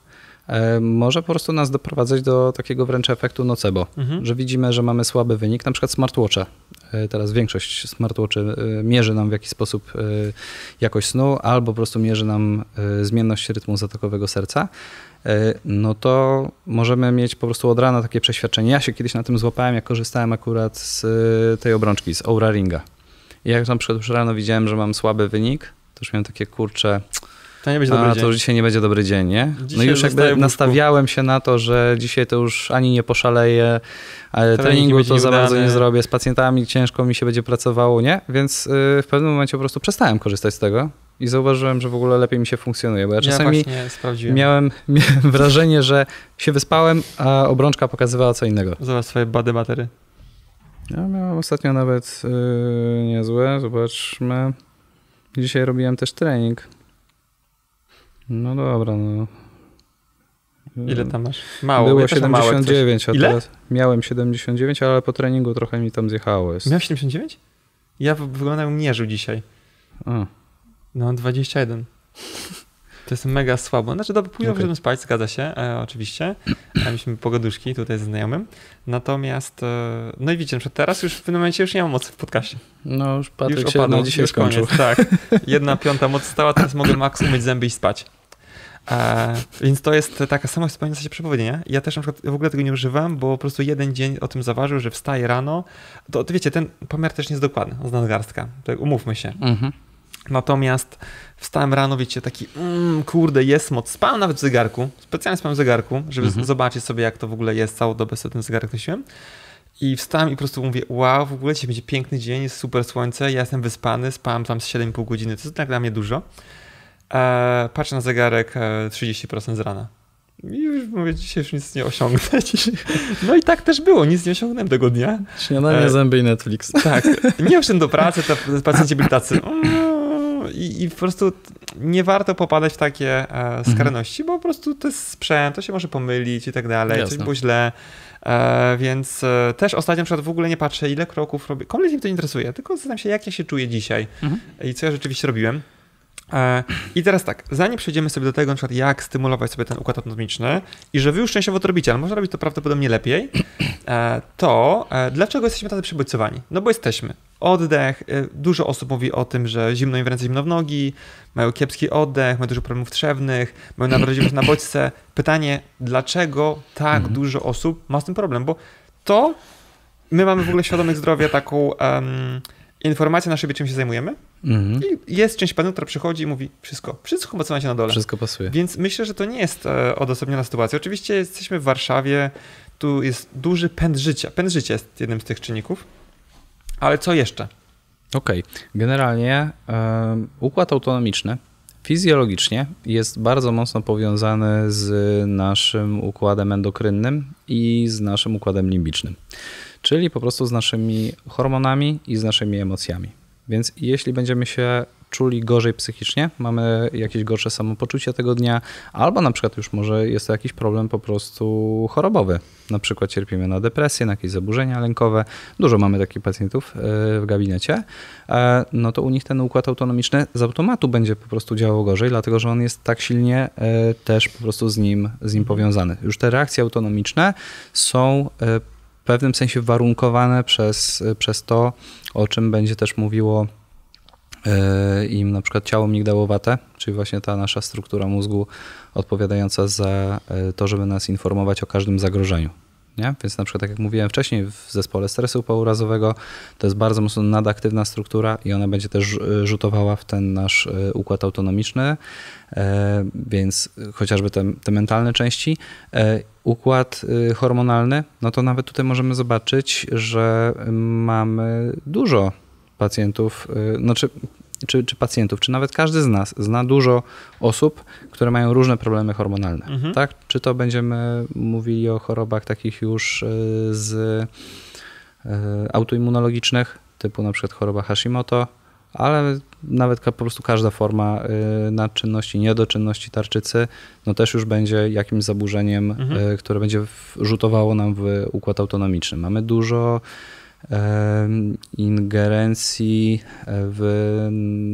y, może po prostu nas doprowadzać do takiego wręcz efektu nocebo Mhm. że widzimy, że mamy słaby wynik, na przykład smartwatche. E, Teraz większość smartwatchy e, mierzy nam w jakiś sposób e, jakość snu, albo po prostu mierzy nam e, zmienność rytmu zatokowego serca. E, No to możemy mieć po prostu od rana takie przeświadczenie. Ja się kiedyś na tym złapałem, jak korzystałem akurat z e, tej obrączki, z Oura Ringa. I jak na przykład już rano widziałem, że mam słaby wynik, to już miałem takie kurcze, To nie będzie dobry a dzień. to już dzisiaj nie będzie dobry dzień, nie? no Dzisiaj i już jakby nastawiałem się na to, że dzisiaj to już ani nie poszaleję, ale Trening treningu to za bardzo nie zrobię, z pacjentami ciężko mi się będzie pracowało, nie? Więc y, w pewnym momencie po prostu przestałem korzystać z tego i zauważyłem, że w ogóle lepiej mi się funkcjonuje, bo ja Ja czasami sprawdziłem. miałem, miałem wrażenie, że się wyspałem, a obrączka pokazywała co innego. Zobacz swoje bady batery. Ja miałem ostatnio nawet y, niezłe, zobaczmy. Dzisiaj robiłem też trening. No dobra, no. Ile tam masz? Mało. Było ja też mam małe jak coś. 79, a Ile? teraz miałem 79, ale po treningu trochę mi tam zjechało. Jest. Miał 79? Ja w- wyglądam jakbym mierzył dzisiaj. A, No, 21. To jest mega słabo. Znaczy, do późno okay. spać, zgadza się, e, oczywiście. E, mieliśmy pogoduszki tutaj ze znajomym. Natomiast, e, no i widzicie, na teraz już w tym momencie już nie mam mocy w podcaście. no już Patryk już się na dzisiaj już skończył. koniec, tak. Jedna piąta moc stała, teraz mogę max umyć zęby i spać. E, więc to jest taka sama wspomniana się przepowiednia. nie? Ja też na przykład w ogóle tego nie używam, bo po prostu jeden dzień o tym zaważył, że wstaję rano. To, to wiecie, ten pomiar też nie jest dokładny, z nadgarstka. Tak, umówmy się. Mhm. Natomiast wstałem rano, wiecie, taki, mm, kurde, jest moc. Spałem nawet w zegarku, specjalnie spałem w zegarku, żeby Mhm. zobaczyć sobie, jak to w ogóle jest. Całą dobę sobie ten zegarek nosiłem. I wstałem i po prostu mówię, wow, w ogóle dzisiaj będzie piękny dzień, jest super słońce, ja jestem wyspany, spałem tam z 7,5 godziny, to jest tak dla mnie dużo. E, patrzę na zegarek, e, 30% z rana. I już mówię, dzisiaj już nic nie osiągnę. No i tak też było, nic nie osiągnąłem tego dnia. Śniadanie, e, zęby i Netflix. Tak, nie wszedłem do pracy, to pacjenci byli tacy... I, I, po prostu nie warto popadać w takie e, mhm. skrajności, mhm. bo po prostu to jest sprzęt, to się może pomylić i tak dalej, Jasne. coś było źle. E, więc e, też ostatnio na przykład w ogóle nie patrzę, ile kroków robię. Kompletnie mnie to interesuje, tylko zastanawiam się, jak ja się czuję dzisiaj mhm. i co ja rzeczywiście robiłem. E, I teraz tak, zanim przejdziemy sobie do tego, na przykład jak stymulować sobie ten układ autonomiczny i że wy już częściowo to robicie, ale można robić to prawdopodobnie lepiej, e, to e, dlaczego jesteśmy tacy przybodźcowani? No bo jesteśmy. Oddech, dużo osób mówi o tym, że zimno im w ręce, zimno w nogi, mają kiepski oddech, mają dużo problemów trzewnych, mają nawrażliwość na bodźce. Pytanie, dlaczego tak mhm. dużo osób ma z tym problem? Bo to my mamy w ogóle świadomych zdrowia taką... Um, informacja na siebie, czym się zajmujemy. Mhm. I jest część panelu, która przychodzi i mówi wszystko, wszystko co na dole. Wszystko pasuje. Więc myślę, że to nie jest e, odosobniona sytuacja. Oczywiście jesteśmy w Warszawie, tu jest duży pęd życia. Pęd życia jest jednym z tych czynników. Ale co jeszcze? Okej. Okay. Generalnie układ autonomiczny fizjologicznie jest bardzo mocno powiązany z naszym układem endokrynnym i z naszym układem limbicznym czyli po prostu z naszymi hormonami i z naszymi emocjami. Więc jeśli będziemy się czuli gorzej psychicznie, mamy jakieś gorsze samopoczucie tego dnia, albo na przykład już może jest to jakiś problem po prostu chorobowy. Na przykład cierpimy na depresję, na jakieś zaburzenia lękowe. Dużo mamy takich pacjentów e, w gabinecie. E, no to u nich ten układ autonomiczny z automatu będzie po prostu działał gorzej, dlatego że on jest tak silnie e, też po prostu z nim, z nim powiązany. Już te reakcje autonomiczne są pewnym sensie warunkowane przez, przez to, o czym będzie też mówiło e, im na przykład ciało migdałowate, czyli właśnie ta nasza struktura mózgu odpowiadająca za e, to, żeby nas informować o każdym zagrożeniu. Nie? Więc na przykład, tak jak mówiłem wcześniej, w zespole stresu pourazowego to jest bardzo mocno nadaktywna struktura i ona będzie też rzutowała w ten nasz e, układ autonomiczny, e, więc chociażby te, te mentalne części. E, układ hormonalny, no to nawet tutaj możemy zobaczyć, że mamy dużo pacjentów, znaczy czy, czy pacjentów, czy nawet każdy z nas zna dużo osób, które mają różne problemy hormonalne. Mhm. Tak? Czy to będziemy mówili o chorobach takich już e, z e, autoimmunologicznych, typu na przykład choroba Hashimoto, ale nawet po prostu każda forma e, nadczynności, niedoczynności tarczycy, no też już będzie jakimś zaburzeniem, mhm. które będzie rzutowało nam w układ autonomiczny. Mamy dużo ingerencji w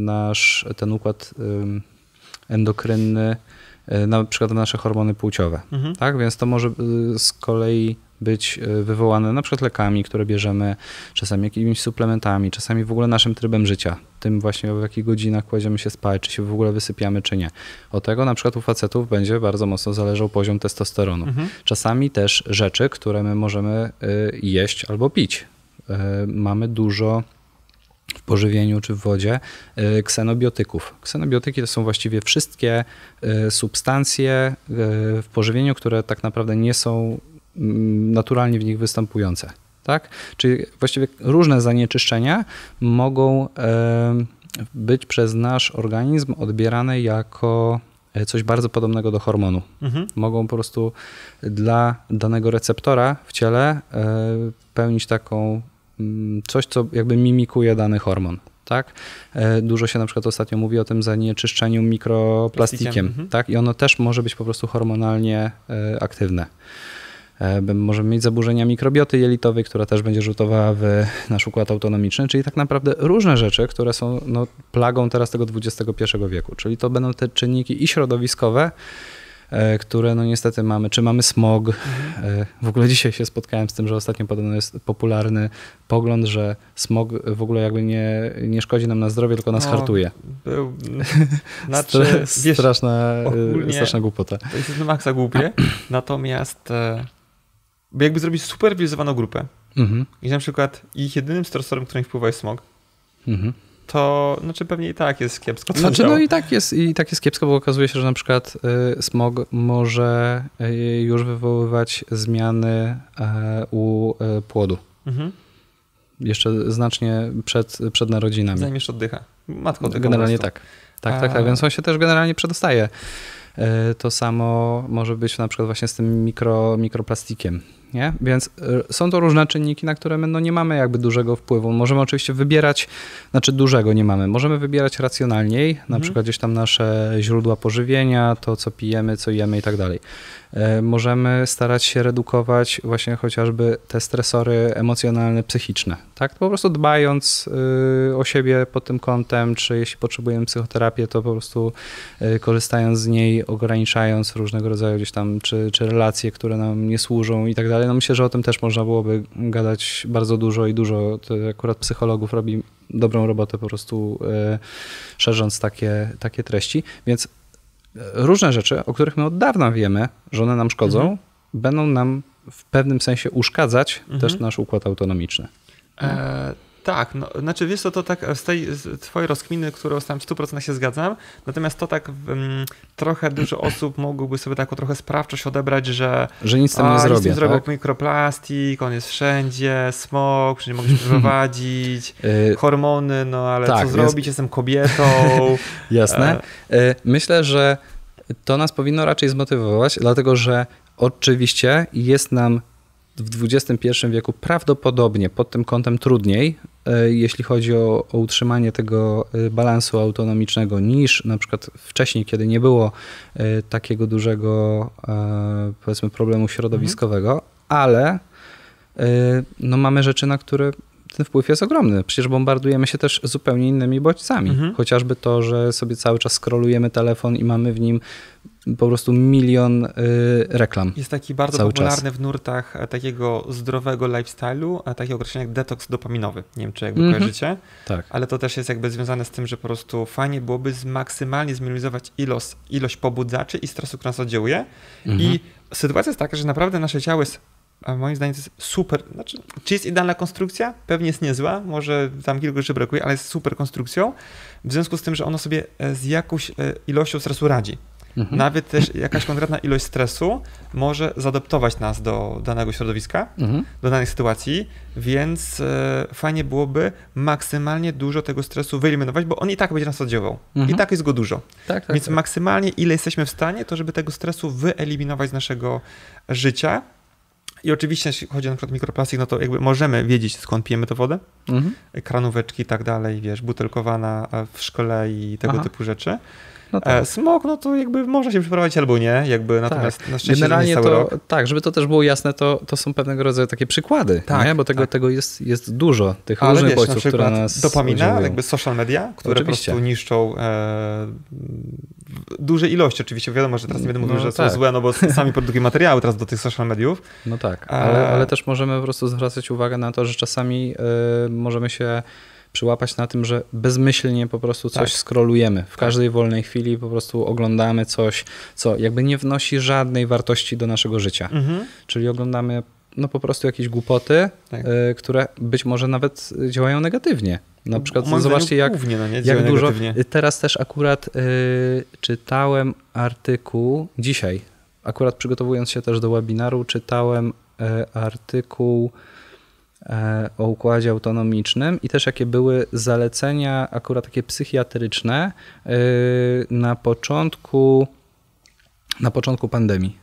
nasz ten układ endokrynny, e, na przykład nasze hormony płciowe. Mhm. Tak? Więc to może y, z kolei być y, wywołane na przykład lekami, które bierzemy, czasami jakimiś suplementami, czasami w ogóle naszym trybem życia, tym właśnie w jakich godzinach kładziemy się spać, czy się w ogóle wysypiamy, czy nie. Od tego na przykład u facetów będzie bardzo mocno zależał poziom testosteronu. Mhm. Czasami też rzeczy, które my możemy y, jeść albo pić. E, mamy dużo w pożywieniu czy w wodzie e, ksenobiotyków. Ksenobiotyki to są właściwie wszystkie e, substancje w pożywieniu, które tak naprawdę nie są mm, naturalnie w nich występujące. Tak? Czyli właściwie różne zanieczyszczenia mogą być przez nasz organizm odbierane jako coś bardzo podobnego do hormonu. Mhm. Mogą po prostu dla danego receptora w ciele pełnić taką coś, co jakby mimikuje dany hormon. Tak? E, dużo się na przykład ostatnio mówi o tym zanieczyszczeniu mikroplastikiem, mhm. tak? I ono też może być po prostu hormonalnie e, aktywne. E, możemy mieć zaburzenia mikrobioty jelitowej, która też będzie rzutowała w nasz układ autonomiczny, czyli tak naprawdę różne rzeczy, które są no, plagą teraz tego XXI wieku. Czyli to będą te czynniki i środowiskowe, które no niestety mamy. Czy mamy smog? Mhm. W ogóle dzisiaj się spotkałem z tym, że ostatnio podobno jest popularny pogląd, że smog w ogóle jakby nie, nie szkodzi nam na zdrowie, tylko nas no, hartuje. Był, znaczy, wiesz, straszna, ogólnie, straszna głupota. To jest na maksa głupie, natomiast jakby zrobić superwizowaną grupę mhm. i na przykład ich jedynym stresorem, którym wpływa jest smog, mhm to znaczy pewnie i tak jest kiepsko. Znaczy, no i tak, jest, i tak jest kiepsko, bo okazuje się, że na przykład y, smog może y, już wywoływać zmiany e, u e, płodu. Mhm. Jeszcze znacznie przed, przed narodzinami. Zanim jeszcze oddycha. Matko oddycha Generalnie tak. Tak, tak, tak. Więc on się też generalnie przedostaje To samo może być na przykład właśnie z tym mikro, mikroplastikiem. Nie? Więc y, są to różne czynniki, na które my no, nie mamy jakby dużego wpływu. Możemy oczywiście wybierać, znaczy dużego nie mamy. Możemy wybierać racjonalniej, na mhm. przykład gdzieś tam nasze źródła pożywienia, to co pijemy, co jemy i tak dalej. E, możemy starać się redukować właśnie chociażby te stresory emocjonalne, psychiczne. Tak? Po prostu dbając y, o siebie pod tym kątem, czy jeśli potrzebujemy psychoterapię, to po prostu y, korzystając z niej, ograniczając różnego rodzaju gdzieś tam, czy, czy relacje, które nam nie służą i tak dalej. No myślę, że o tym też można byłoby gadać bardzo dużo i dużo. To akurat psychologów robi dobrą robotę po prostu y, szerząc takie, takie treści. Więc różne rzeczy, o których my od dawna wiemy, że one nam szkodzą, mhm. będą nam w pewnym sensie uszkadzać mhm. też nasz układ autonomiczny. E, tak, no, znaczy wiesz co, to tak z tej z twojej rozkminy, którą tam w 100% się zgadzam, natomiast to tak um, trochę dużo osób mogłoby sobie taką trochę sprawczość odebrać, że że nic tam nie zrobię, nic zrobił tak? mikroplastik, on jest wszędzie, smog, przecież nie mogę się prowadzić, y, hormony, no ale tak, co zrobić, jest... jestem kobietą. Jasne. E. Y, myślę, że to nas powinno raczej zmotywować, dlatego że oczywiście jest nam w XXI wieku prawdopodobnie pod tym kątem trudniej, e, jeśli chodzi o, o, utrzymanie tego e, balansu autonomicznego, niż na przykład wcześniej, kiedy nie było e, takiego dużego, powiedzmy, problemu środowiskowego, mhm. ale no, mamy rzeczy, na które ten wpływ jest ogromny. Przecież bombardujemy się też zupełnie innymi bodźcami. Mhm. Chociażby to, że sobie cały czas skrolujemy telefon i mamy w nim po prostu milion y, reklam. Jest taki bardzo popularny czas. w nurtach e, takiego zdrowego lifestyle'u, a takie określenie jak detoks dopaminowy. Nie wiem, czy jakby mm -hmm. kojarzycie. Tak. Ale to też jest jakby związane z tym, że po prostu fajnie byłoby maksymalnie zminimalizować ilość, ilość pobudzaczy i stresu, który nas oddziałuje. Mm -hmm. I sytuacja jest taka, że naprawdę nasze ciało jest a moim zdaniem to jest super. Znaczy, czy jest idealna konstrukcja? Pewnie jest niezła, może tam kilku rzeczy brakuje, ale jest super konstrukcją. W związku z tym, że ono sobie e, z jakąś e, ilością stresu radzi. Mhm. Nawet też jakaś konkretna ilość stresu może zaadoptować nas do danego środowiska, mhm. do danej sytuacji, więc e, fajnie byłoby maksymalnie dużo tego stresu wyeliminować, bo on i tak będzie nas oddziaływał. Mhm. I tak jest go dużo. Tak, tak, więc tak. maksymalnie ile jesteśmy w stanie, to żeby tego stresu wyeliminować z naszego życia. I oczywiście, jeśli chodzi na przykład o mikroplastik, no to jakby możemy wiedzieć, skąd pijemy tę wodę. Mhm. Kranóweczki i tak dalej, wiesz, butelkowana w szkole i tego Aha. typu rzeczy. No tak. E, smog, no to jakby można się przeprowadzić albo nie, jakby natomiast tak. na szczęście Generalnie to, rok. tak, żeby to też było jasne, to, to są pewnego rodzaju takie przykłady, tak, nie? bo tego, tak. tego jest, jest dużo, tych Ale różnych wiesz, bodźców, które nas Dopamina, oddziałują. jakby social media, które Oczywiście. po prostu niszczą e, duże ilości oczywiście. Wiadomo, że teraz nie będę mówił, no, że tak. są złe, no bo sami produkują materiały teraz do tych social mediów. No tak, ale, ale też możemy po prostu zwracać uwagę na to, że czasami y, możemy się przyłapać na tym, że bezmyślnie po prostu coś tak. skrolujemy. W tak. każdej wolnej chwili po prostu oglądamy coś, co jakby nie wnosi żadnej wartości do naszego życia. Mhm. Czyli oglądamy no po prostu jakieś głupoty, tak. y, które być może nawet działają negatywnie. Na przykład zobaczcie, jak, głównie, no nie, jak dużo. Negatywnie. Teraz też akurat y, czytałem artykuł dzisiaj, akurat przygotowując się też do webinaru, czytałem y, artykuł o układzie autonomicznym i też jakie były zalecenia akurat takie psychiatryczne e, na początku, na początku pandemii.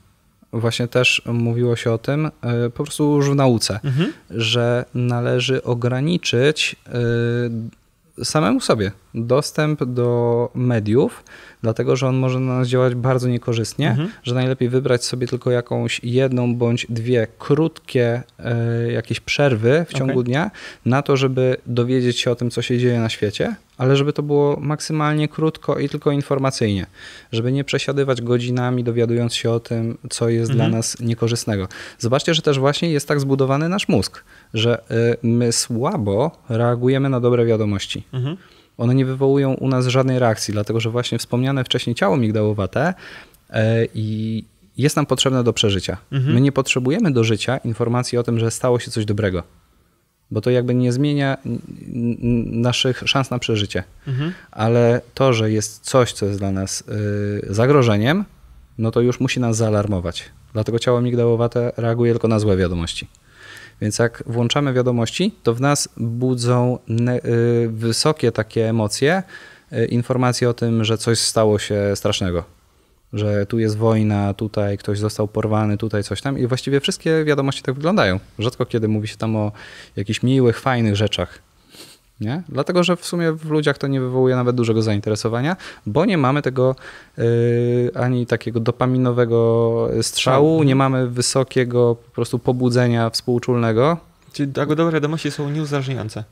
Właśnie też mówiło się o tym, e, po prostu już w nauce, mhm. że należy ograniczyć samemu sobie dostęp do mediów, dlatego że on może na nas działać bardzo niekorzystnie, mhm. że najlepiej wybrać sobie tylko jakąś jedną bądź dwie krótkie e, jakieś przerwy w ciągu okay. dnia na to, żeby dowiedzieć się o tym, co się dzieje na świecie, ale żeby to było maksymalnie krótko i tylko informacyjnie, żeby nie przesiadywać godzinami dowiadując się o tym, co jest mhm. dla nas niekorzystnego. Zobaczcie, że też właśnie jest tak zbudowany nasz mózg, że e, my słabo reagujemy na dobre wiadomości. Mhm one nie wywołują u nas żadnej reakcji, dlatego że właśnie wspomniane wcześniej ciało migdałowate e, i jest nam potrzebne do przeżycia. Mhm. My nie potrzebujemy do życia informacji o tym, że stało się coś dobrego, bo to jakby nie zmienia naszych szans na przeżycie. Mhm. Ale to, że jest coś, co jest dla nas e, zagrożeniem, no to już musi nas zaalarmować. Dlatego ciało migdałowate reaguje tylko na złe wiadomości. Więc jak włączamy wiadomości, to w nas budzą y, wysokie takie emocje, y, informacje o tym, że coś stało się strasznego. że tu jest wojna, tutaj ktoś został porwany, tutaj coś tam i właściwie wszystkie wiadomości tak wyglądają. Rzadko kiedy mówi się tam o jakichś miłych, fajnych rzeczach. Nie? Dlatego, że w sumie w ludziach to nie wywołuje nawet dużego zainteresowania, bo nie mamy tego yy, ani takiego dopaminowego strzału, nie mamy wysokiego po prostu pobudzenia współczulnego. Czyli dobre wiadomości są nieuzależniające.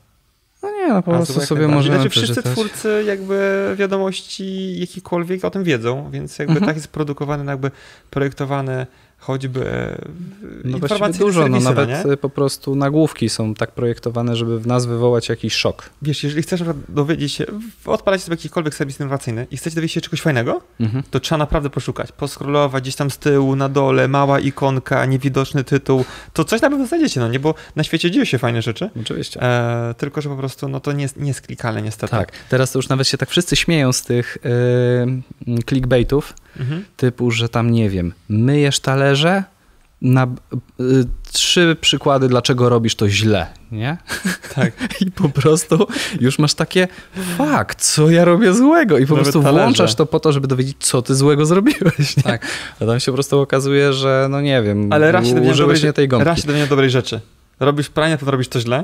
No nie, no po A, prostu sobie możemy Znaczy, wszyscy przeczytać. twórcy jakby wiadomości jakikolwiek o tym wiedzą, więc jakby Mhm. tak jest produkowane, jakby projektowane choćby e, No informacyjne dużo, no nawet nie? po prostu nagłówki są tak projektowane, żeby w nas wywołać jakiś szok. Wiesz, jeżeli chcesz dowiedzieć się, odpalać sobie jakikolwiek serwis informacyjny i chcecie dowiedzieć się czegoś fajnego, Mhm. to trzeba naprawdę poszukać, poskrolować gdzieś tam z tyłu, na dole, mała ikonka, niewidoczny tytuł, to coś na pewno znajdziecie, no nie, bo na świecie dzieją się fajne rzeczy, Oczywiście. e, tylko że po prostu no to nie jest, nie jest klikalne niestety. Tak, teraz to już nawet się tak wszyscy śmieją z tych yy, clickbaitów, Mhm. typu, że tam nie wiem, myjesz talerze, na y, trzy przykłady, dlaczego robisz to źle, nie? Tak. I po prostu już masz takie, fakt, co ja robię złego? I po Nawet prostu talerze. włączasz to po to, żeby dowiedzieć, co ty złego zrobiłeś, nie? Tak. A tam się po prostu okazuje, że no nie wiem, Ale raz się użyłeś nie tej gąbki. raz się dowiedziałem dobrej rzeczy. Robisz pranie, to robisz to źle.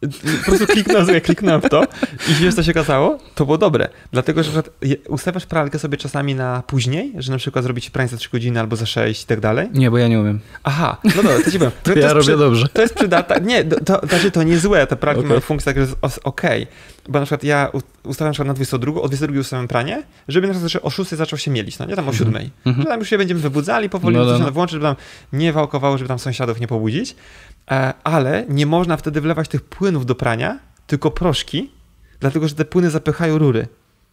Po prostu kliknąłem, sobie, kliknąłem w to i wiesz, co się okazało? To było dobre. Dlatego, że ustawiasz pralkę sobie czasami na później, że na przykład zrobić pranie za 3 godziny albo za 6 i tak dalej. Nie, bo ja nie umiem. Aha, no dobra, to ci powiem. To, To ja robię przy- dobrze. To jest przydatne. Nie, to, to, znaczy to nie złe, te pralki Okej. mają funkcję, tak, że jest okej. Bo na przykład ja ustawiam na przykład na 22, o 22 ustawiam pranie, żeby na przykład o 6 zaczął się mielić, no nie tam o 7. Mhm. Że tam już się będziemy wybudzali powoli, No, no, no, no. włączyć, żeby tam nie wałkowało, żeby tam sąsiadów nie pobudzić. E, ale nie można wtedy wlewać tych płynów do prania, tylko proszki, dlatego że te płyny zapychają rury,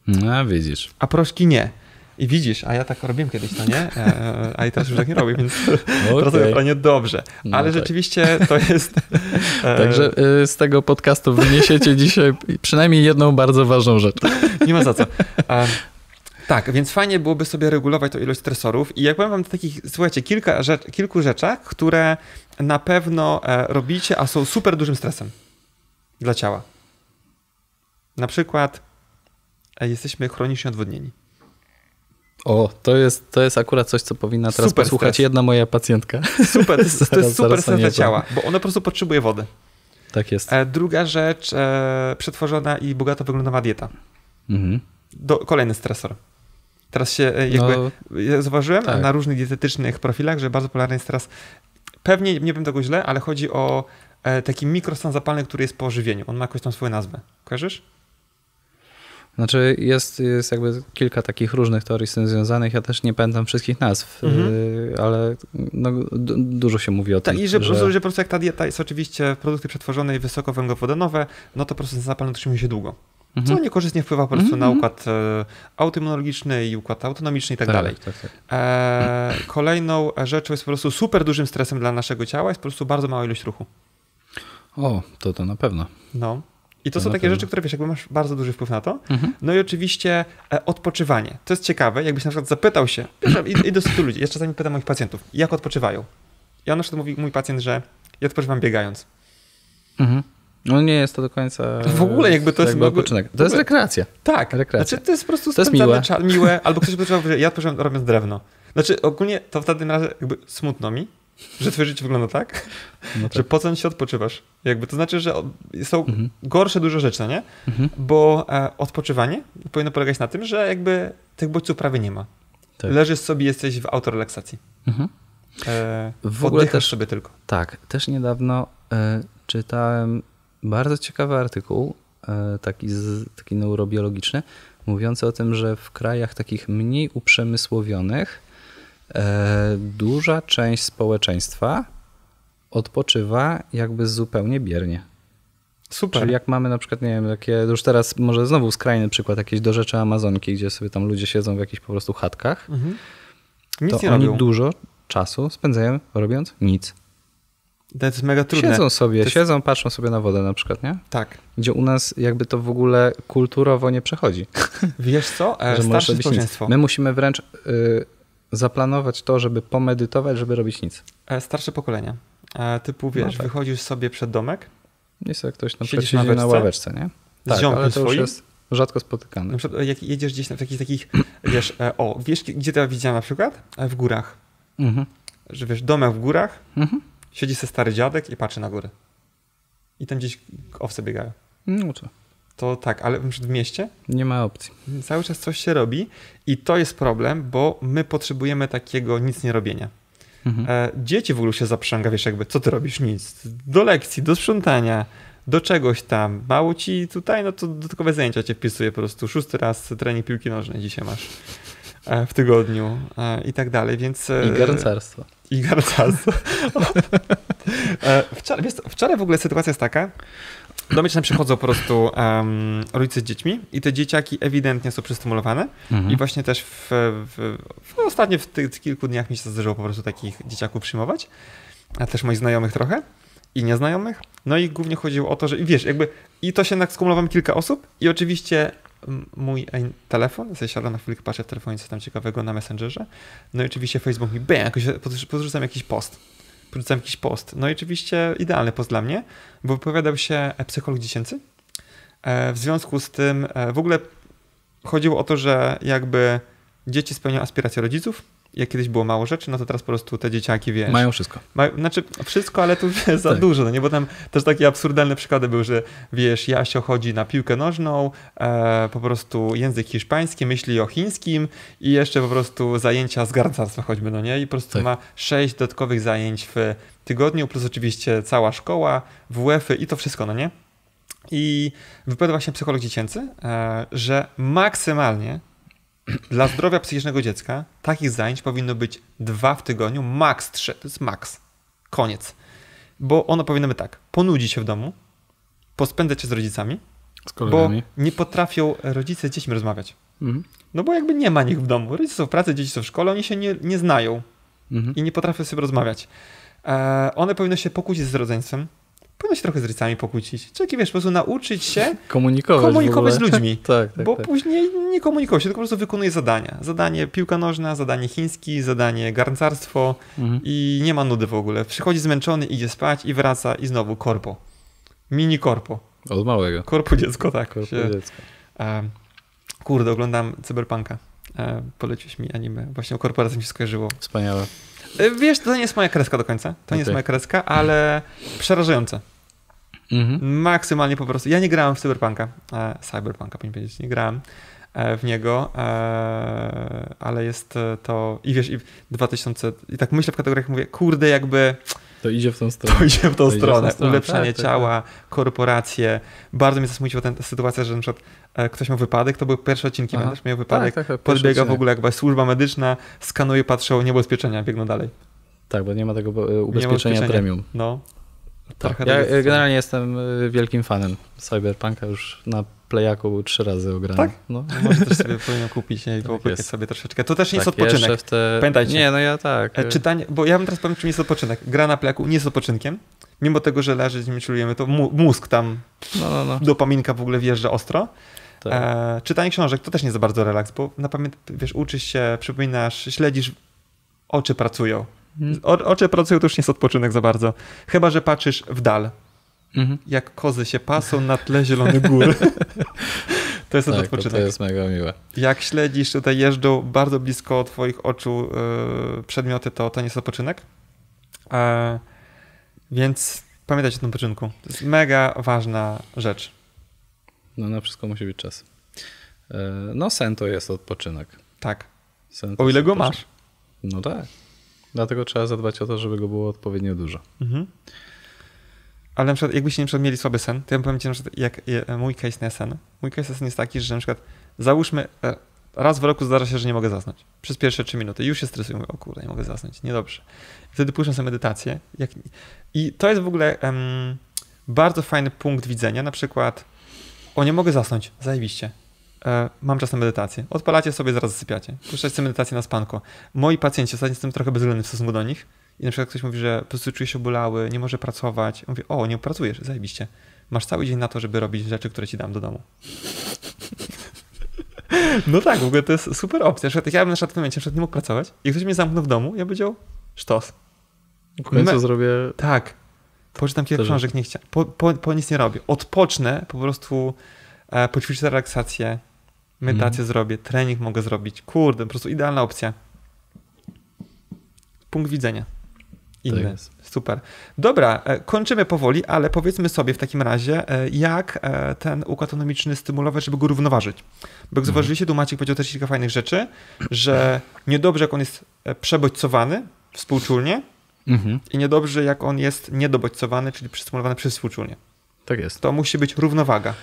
No, widzisz. a proszki nie. I widzisz, a ja tak robiłem kiedyś, no nie? E, a i teraz już tak nie robię, więc teraz robię pranie dobrze. No Ale tak. rzeczywiście to jest... e, Także z tego podcastu wyniesiecie dzisiaj przynajmniej jedną bardzo ważną rzecz. Nie ma za co. E, tak, więc fajnie byłoby sobie regulować tą ilość stresorów i jak powiem wam takich, słuchajcie, kilka rzecz, kilku rzeczach, które na pewno e, robicie, a są super dużym stresem dla ciała. Na przykład e, jesteśmy chronicznie odwodnieni. O, to jest, to jest akurat coś, co powinna teraz Super posłuchać stres. jedna moja pacjentka. Super, to jest, to Zaraz- jest super stres dla ciała, bo ono po prostu potrzebuje wody. Tak jest. E, druga rzecz, przetworzona i bogato wyglądowa dieta. Mhm. Do, kolejny stresor. Teraz się jakby No, Ja zauważyłem Tak. na różnych dietetycznych profilach, że bardzo popularny jest teraz, pewnie nie wiem tego źle, ale chodzi o e, taki mikrostan zapalny, który jest po żywieniu. On ma jakąś tam swoją nazwę. Kojarzysz? znaczy jest, jest jakby kilka takich różnych teorii z tym związanych. Ja też nie pamiętam wszystkich nazw, Mhm. y, ale no, du- dużo się mówi o tym. Tak, i że, po prostu, że po prostu jak ta dieta jest oczywiście produkty przetworzone i wysokowęglowodanowe, no to po prostu ten zapalny utrzymuje się długo. Co Mhm. niekorzystnie wpływa po prostu na Mhm. układ e, autoimmunologiczny i układ autonomiczny i tak, tak dalej. Tak, tak. E, kolejną rzeczą jest po prostu super dużym stresem dla naszego ciała, jest po prostu bardzo mała ilość ruchu. O, to to na pewno. No. I to To są na takie pewno. rzeczy, które wiesz, jakby masz bardzo duży wpływ na to. Mhm. No i oczywiście e, odpoczywanie. To jest ciekawe, jakbyś na przykład zapytał się, i, i do stu ludzi, ja czasami pytam moich pacjentów, jak odpoczywają. I on na przykład mówi, mój pacjent, że ja odpoczywam biegając. Mhm. No nie jest to do końca W ogóle jakby to jest- jakby odpoczynek. To jest rekreacja. Tak, Rekreacja. znaczy to jest po prostu To jest miłe. Miłe. Albo ktoś odpoczywa, że ja odpoczywam robiąc drewno. Znaczy ogólnie to w takim razie jakby smutno mi, że twoje życie wygląda tak, No że tak. po co się odpoczywasz. Jakby to znaczy, że są Mhm. gorsze dużo rzeczy, no nie? Mhm. Bo e, odpoczywanie powinno polegać na tym, że jakby tych bodźców prawie nie ma. Tak. Leżysz sobie, jesteś w autorelaksacji. Mhm. E, W ogóle też- sobie tylko. Tak, też niedawno e, czytałem bardzo ciekawy artykuł, e, taki, z, taki neurobiologiczny, mówiący o tym, że w krajach takich mniej uprzemysłowionych e, duża część społeczeństwa odpoczywa jakby zupełnie biernie. Super. Czyli jak mamy na przykład, nie wiem, takie, już teraz może znowu skrajny przykład, jakieś do rzeczy Amazonki, gdzie sobie tam ludzie siedzą w jakichś po prostu chatkach, Mhm. To oni robią. dużo czasu spędzają robiąc nic. To jest mega trudne. Siedzą sobie, jest- siedzą, patrzą sobie na wodę na przykład, nie? Tak. Gdzie u nas jakby to w ogóle kulturowo nie przechodzi. Wiesz co? E, że starsze społeczeństwo. My musimy wręcz y, zaplanować to, żeby pomedytować, żeby robić nic. E, starsze pokolenia. E, typu, wiesz, No tak. wychodzisz sobie przed domek, Nie sobie ktoś na przykład na na ławeczce? nie? ziomkiem ale to już jest, rzadko spotykane. Na przykład jak jedziesz gdzieś na takich takich, wiesz, o, wiesz gdzie to widziałem na przykład? W górach. Mhm. Że wiesz, domek w górach, Mhm. Siedzi se stary dziadek i patrzy na górę. I tam gdzieś owce biegają. No to To tak, ale w mieście nie ma opcji. cały czas coś się robi i to jest problem, bo my potrzebujemy takiego nic nie robienia. Mhm. E, dzieci w ogóle się zaprzęga, wiesz, jakby, co ty robisz? Nic. Do lekcji, do sprzątania, do czegoś tam. Mało ci tutaj, no to dodatkowe zajęcia cię wpisuje po prostu. Szósty raz trening piłki nożnej dzisiaj masz w tygodniu e, i tak dalej, więc... e, I garncarstwo. I garncarstwo. E, wczoraj, wiesz, wczoraj w ogóle sytuacja jest taka, do mnie przychodzą po prostu um, rodzice z dziećmi i te dzieciaki ewidentnie są przystymulowane Mhm. i właśnie też w, w, w ostatnio w tych kilku dniach mi się zdarzyło po prostu takich dzieciaków przyjmować, a też moich znajomych trochę i nieznajomych. No i głównie chodziło o to, że wiesz, jakby i to się skumulowało kilka osób i oczywiście mój e, telefon, siadam na chwilkę, patrzę w telefonie, co tam ciekawego na Messengerze, no i oczywiście Facebook mi, bam, jakoś podrzuc- podrzucam jakiś post. Podrzucam jakiś post. No i oczywiście idealny post dla mnie, bo wypowiadał się e, psycholog dziecięcy. E, W związku z tym w ogóle chodziło o to, że jakby dzieci spełniają aspiracje rodziców. Jak kiedyś było mało rzeczy, no to teraz po prostu te dzieciaki, wiesz, Mają wszystko. ma, znaczy wszystko, ale tu wiesz, za Tak. dużo, no nie? Bo tam też takie absurdalne przykłady były, że wiesz, Jasio chodzi na piłkę nożną, e, po prostu język hiszpański, myśli o chińskim i jeszcze po prostu zajęcia z garncarstwa choćby, no nie? I po prostu Tak. ma sześć dodatkowych zajęć w tygodniu, plus oczywiście cała szkoła, WF-y i to wszystko, no nie? I wypowiada właśnie psycholog dziecięcy, e, że maksymalnie dla zdrowia psychicznego dziecka takich zajęć powinno być dwa w tygodniu, maks trzy. To jest maks. Koniec. Bo ono powinno być tak. Ponudzić się w domu, pospędzać się z rodzicami, Z bo nie potrafią rodzice z dziećmi rozmawiać. Mhm. No bo jakby nie ma nich w domu. Rodzice są w pracy, dzieci są w szkole, oni się nie, nie znają Mhm. i nie potrafią sobie rozmawiać. E, one powinny się pokłócić z rodzeństwem, powinno się trochę z rodzicami pokłócić. Czyli wiesz, po prostu nauczyć się Komunikować, komunikować z ogóle. ludźmi. tak, tak, bo tak. później nie komunikuje się, tylko po prostu wykonuje zadania. Zadanie piłka nożna, zadanie chiński, zadanie garncarstwo Mhm. i nie ma nudy w ogóle. Przychodzi zmęczony, idzie spać i wraca i znowu korpo. Mini korpo. Od małego. Korpo dziecko, tak. Korpo Się, dziecko. kurde, oglądam Cyberpunka. E, poleciłeś mi anime. Właśnie o korporacji mi się skojarzyło. Wspaniałe. E, wiesz, to nie jest moja kreska do końca. To nie jest moja kreska, ale przerażające. Mhm. Maksymalnie po prostu. Ja nie grałem w Cyberpunka. E, Cyberpunka, powinien powiedzieć. Nie grałem e, w niego, e, ale jest to. I wiesz, i 2000. I tak myślę w kategoriach, mówię, kurde, jakby To idzie w tą stronę. to idzie w tą idzie w tą stronę. stronę, Ulepszanie tak, tak, ciała, korporacje. Bardzo mnie zasmuciła ta sytuacja, że na przykład e, ktoś miał wypadek. To były pierwsze odcinki, Aha. pamiętasz? Miał wypadek. Tak, tak, tak, Podbiega w ogóle jakby służba medyczna, skanuje, patrzą, niebezpieczenia, biegną dalej. Tak, bo nie ma tego e, ubezpieczenia ubezpieczenia. premium. No. Tak. Ja jest. generalnie jestem e, wielkim fanem Cyberpunka, już na Playaku trzy razy ograłem. Tak? No. Może też sobie powinien kupić nie? i Tak jest. sobie troszeczkę. To też nie jest Tak, odpoczynek. jeszcze W te... Pamiętajcie. Nie, no ja tak. E, Czytanie, bo ja bym teraz powiem, czym jest odpoczynek. Gra na pleku nie jest odpoczynkiem. Mimo tego, że nie czujemy, to mózg tam, No, no, no. dopaminka w ogóle wjeżdża ostro. Tak. E, czytanie książek to też nie za bardzo relaks, bo na pamięć, wiesz, uczysz się, przypominasz, śledzisz, oczy pracują. Mhm. O, oczy pracują to już nie jest odpoczynek za bardzo. Chyba, że patrzysz w dal, Mhm. jak kozy się pasą na tle zielonych gór. to jest Tak, odpoczynek. to jest mega miłe. Jak śledzisz, tutaj jeżdżą bardzo blisko twoich oczu e, przedmioty, to to nie jest odpoczynek. E, więc pamiętajcie o tym odpoczynku. To jest mega ważna rzecz. No na wszystko musi być czas. E, No sen to jest odpoczynek. Tak. Sen O ile go masz. No tak. Dlatego trzeba zadbać o to, żeby go było odpowiednio dużo. Mhm. Ale na przykład, jakbyście na przykład mieli słaby sen, to ja powiem ci na przykład, jak mój case na sen. Mój case na sen jest taki, że na przykład załóżmy, e, raz w roku zdarza się, że nie mogę zasnąć. Przez pierwsze trzy minuty. Już się stresuję, mówię, o kurde, nie mogę zasnąć, niedobrze. Wtedy puszczam sobie medytację. Jak... I to jest w ogóle em, bardzo fajny punkt widzenia. Na przykład, o nie mogę zasnąć, zajebiście. E, mam czas na medytację. Odpalacie sobie, zaraz zasypiacie. Puszczacie sobie medytację na spanko. Moi pacjenci, ostatnio jestem trochę bezwzględny w stosunku do nich, i na przykład ktoś mówi, że po prostu czuje się obolały, nie może pracować. Ja mówię, o, nie pracujesz, zajebiście. Masz cały dzień na to, żeby robić rzeczy, które ci dam do domu. No tak, w ogóle to jest super opcja. Ja bym na przykład w tym momencie nie mógł pracować i ktoś mnie zamknął w domu, ja bym powiedział, sztos. W końcu Me- zrobię... Tak. Poczytam kilka książek, nie chciałem. Po, po, po nic nie robię. Odpocznę po prostu e, poćwiczyć relaksację, medytację Mhm. zrobię, trening mogę zrobić. Kurde, po prostu idealna opcja. Punkt widzenia. Inny. Tak. Super. Dobra, e, kończymy powoli, ale powiedzmy sobie w takim razie, e, jak e, ten układ autonomiczny stymulować, żeby go równoważyć. Bo jak zauważyliście, tu Maciek powiedział też kilka fajnych rzeczy, że niedobrze jak on jest przebodźcowany współczulnie Mhm. i niedobrze jak on jest niedobodźcowany, czyli przystymulowany przez współczulnie. Tak jest. To musi być równowaga.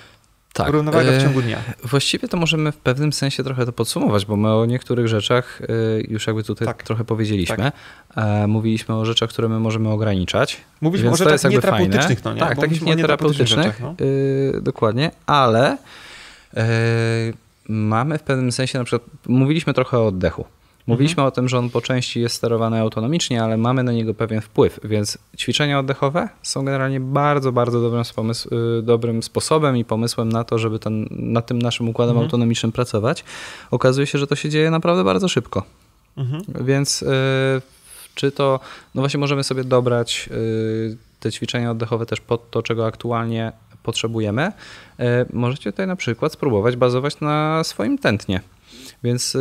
Tak. Równowaga e, w ciągu dnia. Właściwie to możemy w pewnym sensie trochę to podsumować, bo my o niektórych rzeczach e, już jakby tutaj Tak. trochę powiedzieliśmy. E, Mówiliśmy o rzeczach, które my możemy ograniczać. Mówiliśmy o to rzeczach jest jakby nieterapeutycznych, fajne. no nie? Tak, Bo takich nieterapeutycznych no. dokładnie, ale mamy w pewnym sensie na przykład, mówiliśmy trochę o oddechu. Mówiliśmy Mhm. o tym, że on po części jest sterowany autonomicznie, ale mamy na niego pewien wpływ, więc ćwiczenia oddechowe są generalnie bardzo, bardzo dobrym, pomysł, yy, dobrym sposobem i pomysłem na to, żeby ten, nad tym naszym układem Mhm. autonomicznym pracować. Okazuje się, że to się dzieje naprawdę bardzo szybko. Mhm. Więc y, czy to, no właśnie możemy sobie dobrać y, te ćwiczenia oddechowe też pod to, czego aktualnie potrzebujemy. Y, Możecie tutaj na przykład spróbować bazować na swoim tętnie. Więc y,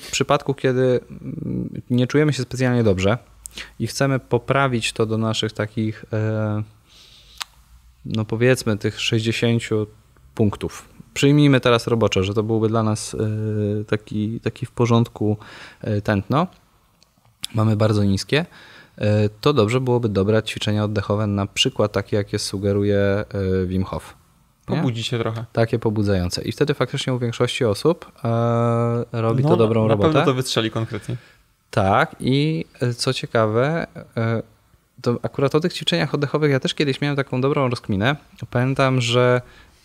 w przypadku, kiedy mm, nie czujemy się specjalnie dobrze i chcemy poprawić to do naszych takich, e, no powiedzmy, tych 60 punktów. Przyjmijmy teraz roboczo, że to byłby dla nas e, taki, taki w porządku e, tętno. Mamy bardzo niskie. To dobrze byłoby dobrać ćwiczenia oddechowe, na przykład takie, jakie sugeruje Wim Hof. Pobudzi się trochę. Takie pobudzające. I wtedy faktycznie u większości osób e, robi No, to dobrą na, robotę. Na pewno to wystrzeli konkretnie. Tak, i e, co ciekawe, e, to akurat o tych ćwiczeniach oddechowych ja też kiedyś miałem taką dobrą rozkminę. Pamiętam, że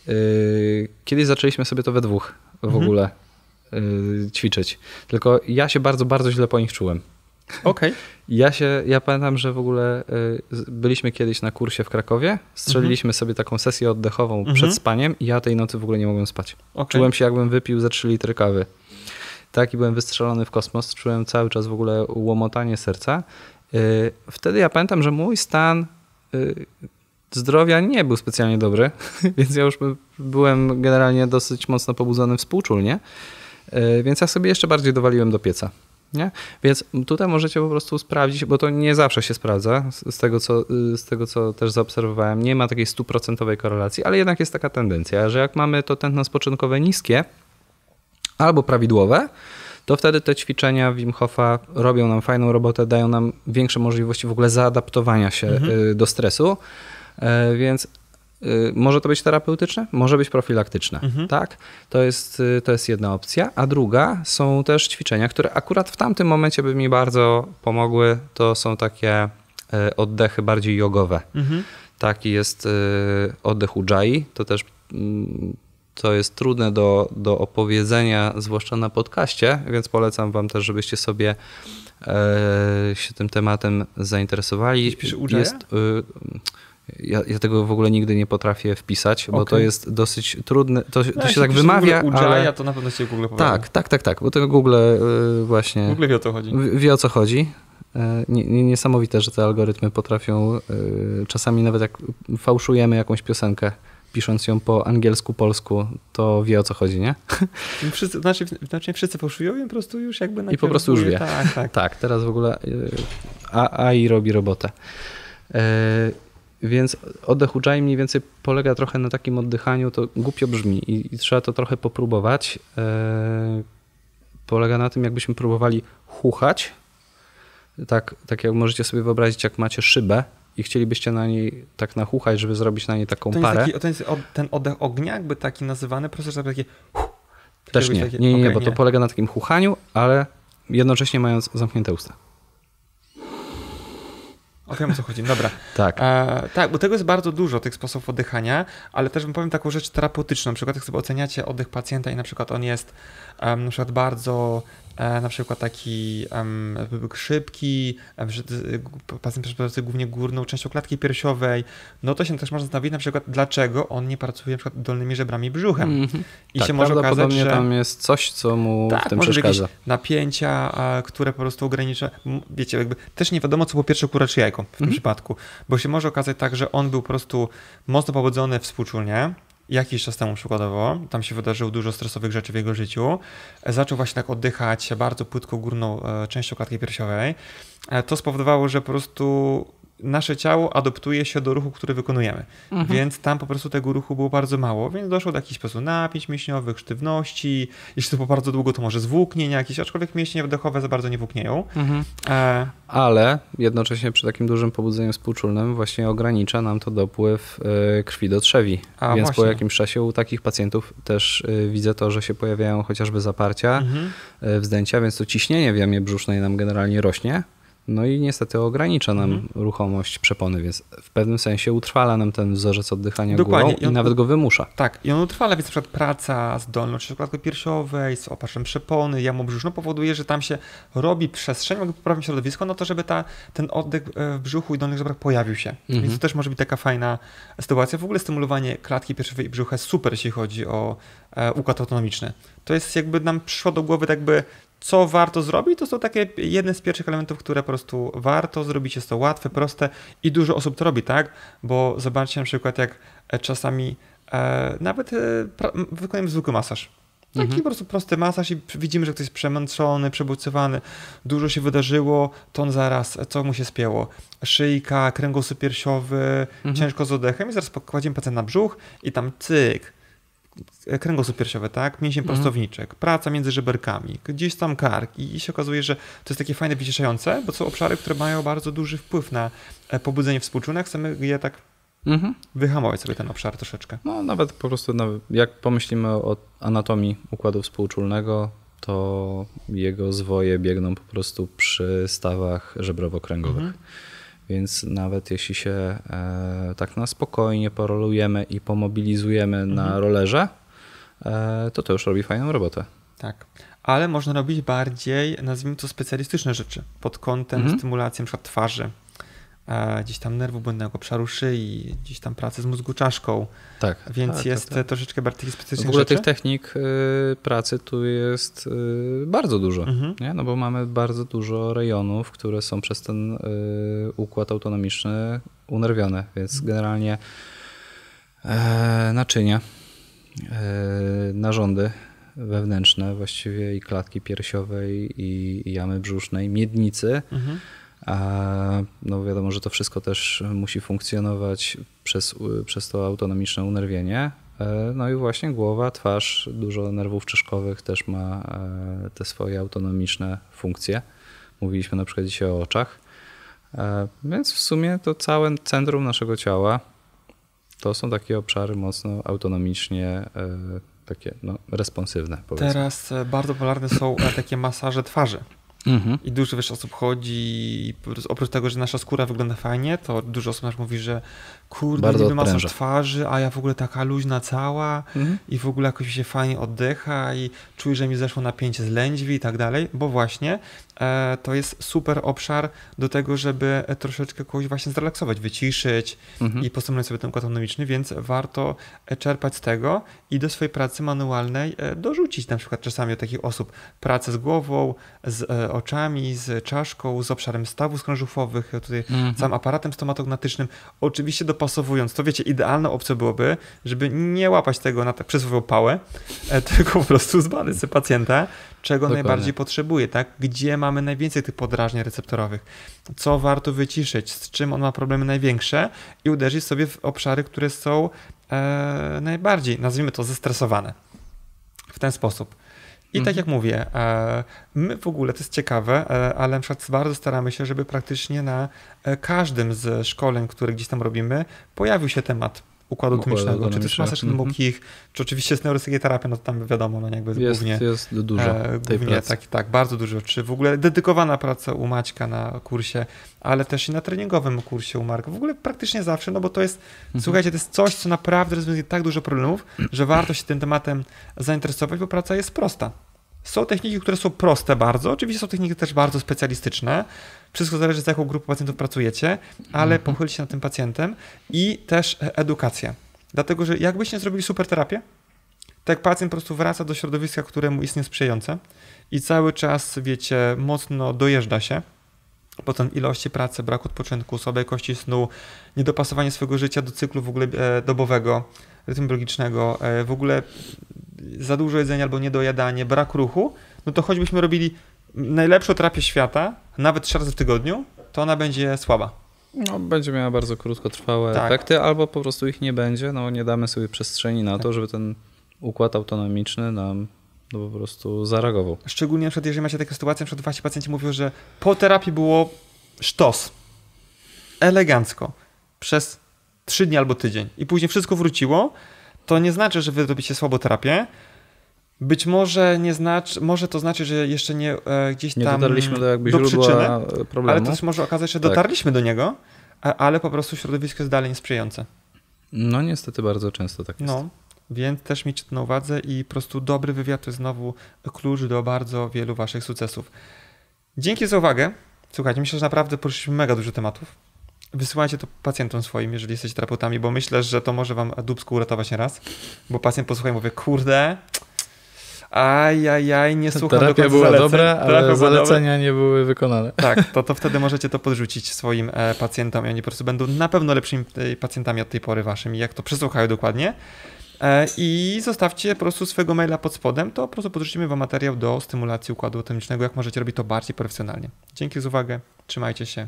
y, kiedyś zaczęliśmy sobie to we dwóch w Mhm. ogóle y, ćwiczyć. Tylko ja się bardzo, bardzo źle po nich czułem. Okej. Ja się, ja pamiętam, że w ogóle y, byliśmy kiedyś na kursie w Krakowie, strzeliliśmy sobie taką sesję oddechową Mhm. przed spaniem i ja tej nocy w ogóle nie mogłem spać. okej. Czułem się jakbym wypił ze 3 litry kawy. Tak i byłem wystrzelony w kosmos, czułem cały czas w ogóle łomotanie serca. Yy, Wtedy ja pamiętam, że mój stan yy, zdrowia nie był specjalnie dobry, więc ja już by- byłem generalnie dosyć mocno pobudzony współczulnie, więc ja sobie jeszcze bardziej dowaliłem do pieca. Nie? Więc tutaj możecie po prostu sprawdzić, bo to nie zawsze się sprawdza, z tego co, y, z tego co też zaobserwowałem. Nie ma takiej stuprocentowej korelacji, ale jednak jest taka tendencja, że jak mamy to tętno spoczynkowe niskie albo prawidłowe, to wtedy te ćwiczenia Wim Hofa robią nam fajną robotę, dają nam większe możliwości w ogóle zaadaptowania się y, do stresu, E, więc może to być terapeutyczne, może być profilaktyczne, Mhm. tak? To jest, y, to jest jedna opcja, a druga są też ćwiczenia, które akurat w tamtym momencie by mi bardzo pomogły, to są takie e, oddechy bardziej jogowe. Mhm. Taki jest y, oddech Ujjayi. To też mm, to jest trudne do, do opowiedzenia, zwłaszcza na podcaście, więc polecam wam też, żebyście sobie e, się tym tematem zainteresowali. Jest, y, ja, ja tego w ogóle nigdy nie potrafię wpisać, bo to jest dosyć trudne. To, to No, się tak wymawia, w ogóle Ujjayi, ale... to na pewno się Google powie. Tak, tak, tak, tak, bo tego Google y, właśnie W ogóle wie o co chodzi. wie o co chodzi. E, nie- nie- Niesamowite, że te algorytmy potrafią y, czasami nawet jak fałszujemy jakąś piosenkę, pisząc ją po angielsku, polsku, to wie o co chodzi, nie? Wszyscy, znaczy, znaczy wszyscy fałszują i po prostu już jakby I po prostu już wie. Tak, tak. Tak, teraz w ogóle y, AI robi robotę. Więc oddech Ujjayi mniej więcej polega trochę na takim oddychaniu, to głupio brzmi i, i trzeba to trochę popróbować. E, Polega na tym, jakbyśmy próbowali chuchać, tak, tak jak możecie sobie wyobrazić, jak macie szybę i chcielibyście na niej tak nachuchać, żeby zrobić na niej taką To, nie parę. taki, to jest ten oddech ognia, jakby taki nazywany, prostu żeby takie... Też jakby nie, takie- nie, nie, nie, okej, bo to polega na takim chuchaniu, ale jednocześnie mając zamknięte usta. O wiem o co chodzi, dobra. Tak. E, tak, bo tego jest bardzo dużo, tych sposobów oddychania, ale też bym powiem taką rzecz terapeutyczną. Na przykład jak sobie oceniacie oddech pacjenta i na przykład on jest em, na przykład bardzo na przykład taki em, szybki, y, g- pacjent pracujący głównie górną częścią klatki piersiowej, no to się też można zastanowić na przykład dlaczego on nie pracuje na przykład dolnymi żebrami brzuchem. Mhm. I tak, się może okazać, że tam jest coś, co mu w tak, tym może przeszkadza. napięcia, które po prostu ogranicza. Wiecie, jakby też nie wiadomo, co było pierwsze kura czy jajko w tym Mhm. przypadku, bo się może okazać tak, że on był po prostu mocno pobudzony współczulnie jakiś czas temu przykładowo, tam się wydarzyło dużo stresowych rzeczy w jego życiu, e, zaczął właśnie tak oddychać bardzo płytko górną e, częścią klatki piersiowej, e, to spowodowało, że po prostu nasze ciało adoptuje się do ruchu, który wykonujemy. Mhm. Więc tam po prostu tego ruchu było bardzo mało, więc doszło do jakichś po prostu napięć mięśniowych, sztywności. Jeśli to było bardzo długo, to może zwłóknienia jakieś, aczkolwiek mięśnie wdechowe za bardzo nie włóknieją. Mhm. E... Ale jednocześnie przy takim dużym pobudzeniu współczulnym właśnie ogranicza nam to dopływ e, krwi do trzewi. A, więc właśnie. po jakimś czasie u takich pacjentów też e, widzę to, że się pojawiają chociażby zaparcia, mhm. E, wzdęcia, więc to ciśnienie w jamie brzusznej nam generalnie rośnie. No i niestety ogranicza nam mhm. ruchomość przepony, więc w pewnym sensie utrwala nam ten wzorzec oddychania Dokładnie. górą i, on, i nawet go wymusza. Tak, i on utrwala, więc na przykład praca z dolną czy klatką piersiowej, z opatrzem przepony, jamą brzuszną powoduje, że tam się robi przestrzeń, mogę poprawić środowisko, no to żeby ta, ten oddech e, w brzuchu i dolnych żebrach pojawił się. Mhm. Więc to też może być taka fajna sytuacja. W ogóle stymulowanie klatki piersiowej i brzucha jest super, jeśli chodzi o e, układ autonomiczny. To jest jakby nam przyszło do głowy tak jakby co warto zrobić, to są takie jedne z pierwszych elementów, które po prostu warto zrobić. Jest to łatwe, proste i dużo osób to robi, tak? Bo zobaczcie na przykład, jak e, czasami e, nawet e, wykonujemy zwykły masaż. Taki mhm. po prostu prosty masaż i widzimy, że ktoś jest przemęczony, przebodźcowany, dużo się wydarzyło, to on zaraz, co mu się spięło? Szyjka, kręgosłup piersiowy, mhm. ciężko z oddechem i zaraz kładziemy pacjent na brzuch i tam cyk, kręgosłup piersiowy, tak? Mięsień mhm. prostowniczek, praca między żeberkami, gdzieś tam kark i, się okazuje, że to jest takie fajne, wyciszające, bo są obszary, które mają bardzo duży wpływ na e, pobudzenie współczulne, chcemy je tak mhm. wyhamować sobie ten obszar troszeczkę. No nawet po prostu, nawet jak pomyślimy o anatomii układu współczulnego, to jego zwoje biegną po prostu przy stawach żebrowo-kręgowych. Mhm. Więc nawet jeśli się e, tak na spokojnie porolujemy i pomobilizujemy mhm. na rollerze, e, to to już robi fajną robotę. Tak, ale można robić bardziej, nazwijmy to specjalistyczne rzeczy pod kątem mhm. stymulacji np. twarzy, gdzieś tam nerwu błędnego, obszaru szyi, gdzieś tam pracy z mózgu czaszką. Tak. Więc tak, tak jest tak, tak. troszeczkę bardziej specjalistycznych W ogóle rzeczy. tych technik y, pracy tu jest y, bardzo dużo, mhm. nie? no bo mamy bardzo dużo rejonów, które są przez ten y, układ autonomiczny unerwione, więc mhm. generalnie e, naczynia, e, narządy wewnętrzne właściwie i klatki piersiowej i, i jamy brzusznej, miednicy, mhm a no wiadomo, że to wszystko też musi funkcjonować przez, przez to autonomiczne unerwienie. E, no i właśnie głowa, twarz, dużo nerwów czaszkowych też ma e, te swoje autonomiczne funkcje. Mówiliśmy na przykład dzisiaj o oczach. E, więc w sumie to całe centrum naszego ciała to są takie obszary mocno autonomicznie takie no, responsywne. Powiedzmy. Teraz bardzo popularne są takie masaże twarzy. Mhm. I dużo wiesz, osób chodzi oprócz tego, że nasza skóra wygląda fajnie, to dużo osób nas mówi, że kurde, Bardzo niby masaż twarzy, a ja w ogóle taka luźna cała mhm. i w ogóle jakoś się fajnie oddycha i czuję, że mi zeszło napięcie z lędźwi i tak dalej, bo właśnie e, to jest super obszar do tego, żeby troszeczkę kogoś właśnie zrelaksować, wyciszyć mhm. i postawić sobie ten układ autonomiczny, więc warto e, czerpać z tego i do swojej pracy manualnej e, dorzucić na przykład czasami od takich osób pracę z głową, z e, oczami, z czaszką, z obszarem stawów skrążufowych, tutaj mhm. całym aparatem stomatognatycznym. Oczywiście dopasowując to, wiecie, idealną opcją byłoby, żeby nie łapać tego na tak przysłowiową pałę, e, tylko po prostu zbadać sobie pacjenta, czego Dokładnie. najbardziej potrzebuje, tak? Gdzie mamy najwięcej tych podrażnień receptorowych, co warto wyciszyć, z czym on ma problemy największe i uderzyć sobie w obszary, które są e, najbardziej, nazwijmy to, zestresowane. W ten sposób. I tak mhm. jak mówię, e, my w ogóle, to jest ciekawe, e, ale na przykład bardzo staramy się, żeby praktycznie na e, każdym z szkoleń, które gdzieś tam robimy, pojawił się temat układu autonomicznego, czy jest masaż mm -hmm. czy oczywiście jest neurosygiaterapia, no to tam wiadomo, no jakby jest, głównie. Jest dużo e, tej głównie, tak, tak, bardzo dużo, czy w ogóle dedykowana praca u Maćka na kursie, ale też i na treningowym kursie u Marka, w ogóle praktycznie zawsze, no bo to jest, mm -hmm. słuchajcie, to jest coś, co naprawdę rozwiązuje tak dużo problemów, że warto się tym tematem zainteresować, bo praca jest prosta. Są techniki, które są proste bardzo, oczywiście są techniki też bardzo specjalistyczne. Wszystko zależy z jaką grupą pacjentów pracujecie, ale mhm. pochylcie się nad tym pacjentem i też edukacja. Dlatego, że jakbyście zrobili super terapię, tak pacjent po prostu wraca do środowiska, któremu jest niesprzyjające i cały czas, wiecie, mocno dojeżdża się, potem ilości pracy, brak odpoczynku, słabej jakości snu, niedopasowanie swojego życia do cyklu w ogóle e, dobowego, rytmu biologicznego, e, w ogóle za dużo jedzenia albo niedojadanie, brak ruchu, no to choćbyśmy robili najlepszą terapię świata, nawet trzy razy w tygodniu, to ona będzie słaba. No, będzie miała bardzo krótkotrwałe Tak. efekty, albo po prostu ich nie będzie. No, nie damy sobie przestrzeni na to, żeby ten układ autonomiczny nam no, po prostu zareagował. Szczególnie na przykład, jeżeli macie takie sytuacje, na przykład wasi pacjenci mówią, że po terapii było sztos. Elegancko. Przez trzy dni albo tydzień. I później wszystko wróciło. To nie znaczy, że wy robicie słabą terapię. Być może nie znaczy, może to znaczy, że jeszcze nie e, gdzieś Nie tam dotarliśmy do jakby do przyczyny, problemu. ale też może okazać się, że Tak. dotarliśmy do niego, a- ale po prostu środowisko jest dalej niesprzyjające. No niestety bardzo często tak jest. No, więc też miejcie to na uwadze i po prostu dobry wywiad to jest znowu klucz do bardzo wielu waszych sukcesów. Dzięki za uwagę. Słuchajcie, myślę, że naprawdę poruszyliśmy mega dużo tematów. Wysyłajcie to pacjentom swoim, jeżeli jesteście terapeutami, bo myślę, że to może wam dubsku uratować nieraz, bo pacjent posłucha i mówi, kurde, ajajaj, nie słucham do Terapia końca była zaleceń. dobra, Terapia ale była zalecenia nie były wykonane. Tak, to, to wtedy możecie to podrzucić swoim e, pacjentom i oni po prostu będą na pewno lepszymi e, pacjentami od tej pory waszymi, jak to przesłuchają dokładnie. E, I zostawcie po prostu swojego maila pod spodem, to po prostu podrzucimy wam materiał do stymulacji układu autonomicznego, jak możecie robić to bardziej profesjonalnie. Dzięki za uwagę, trzymajcie się.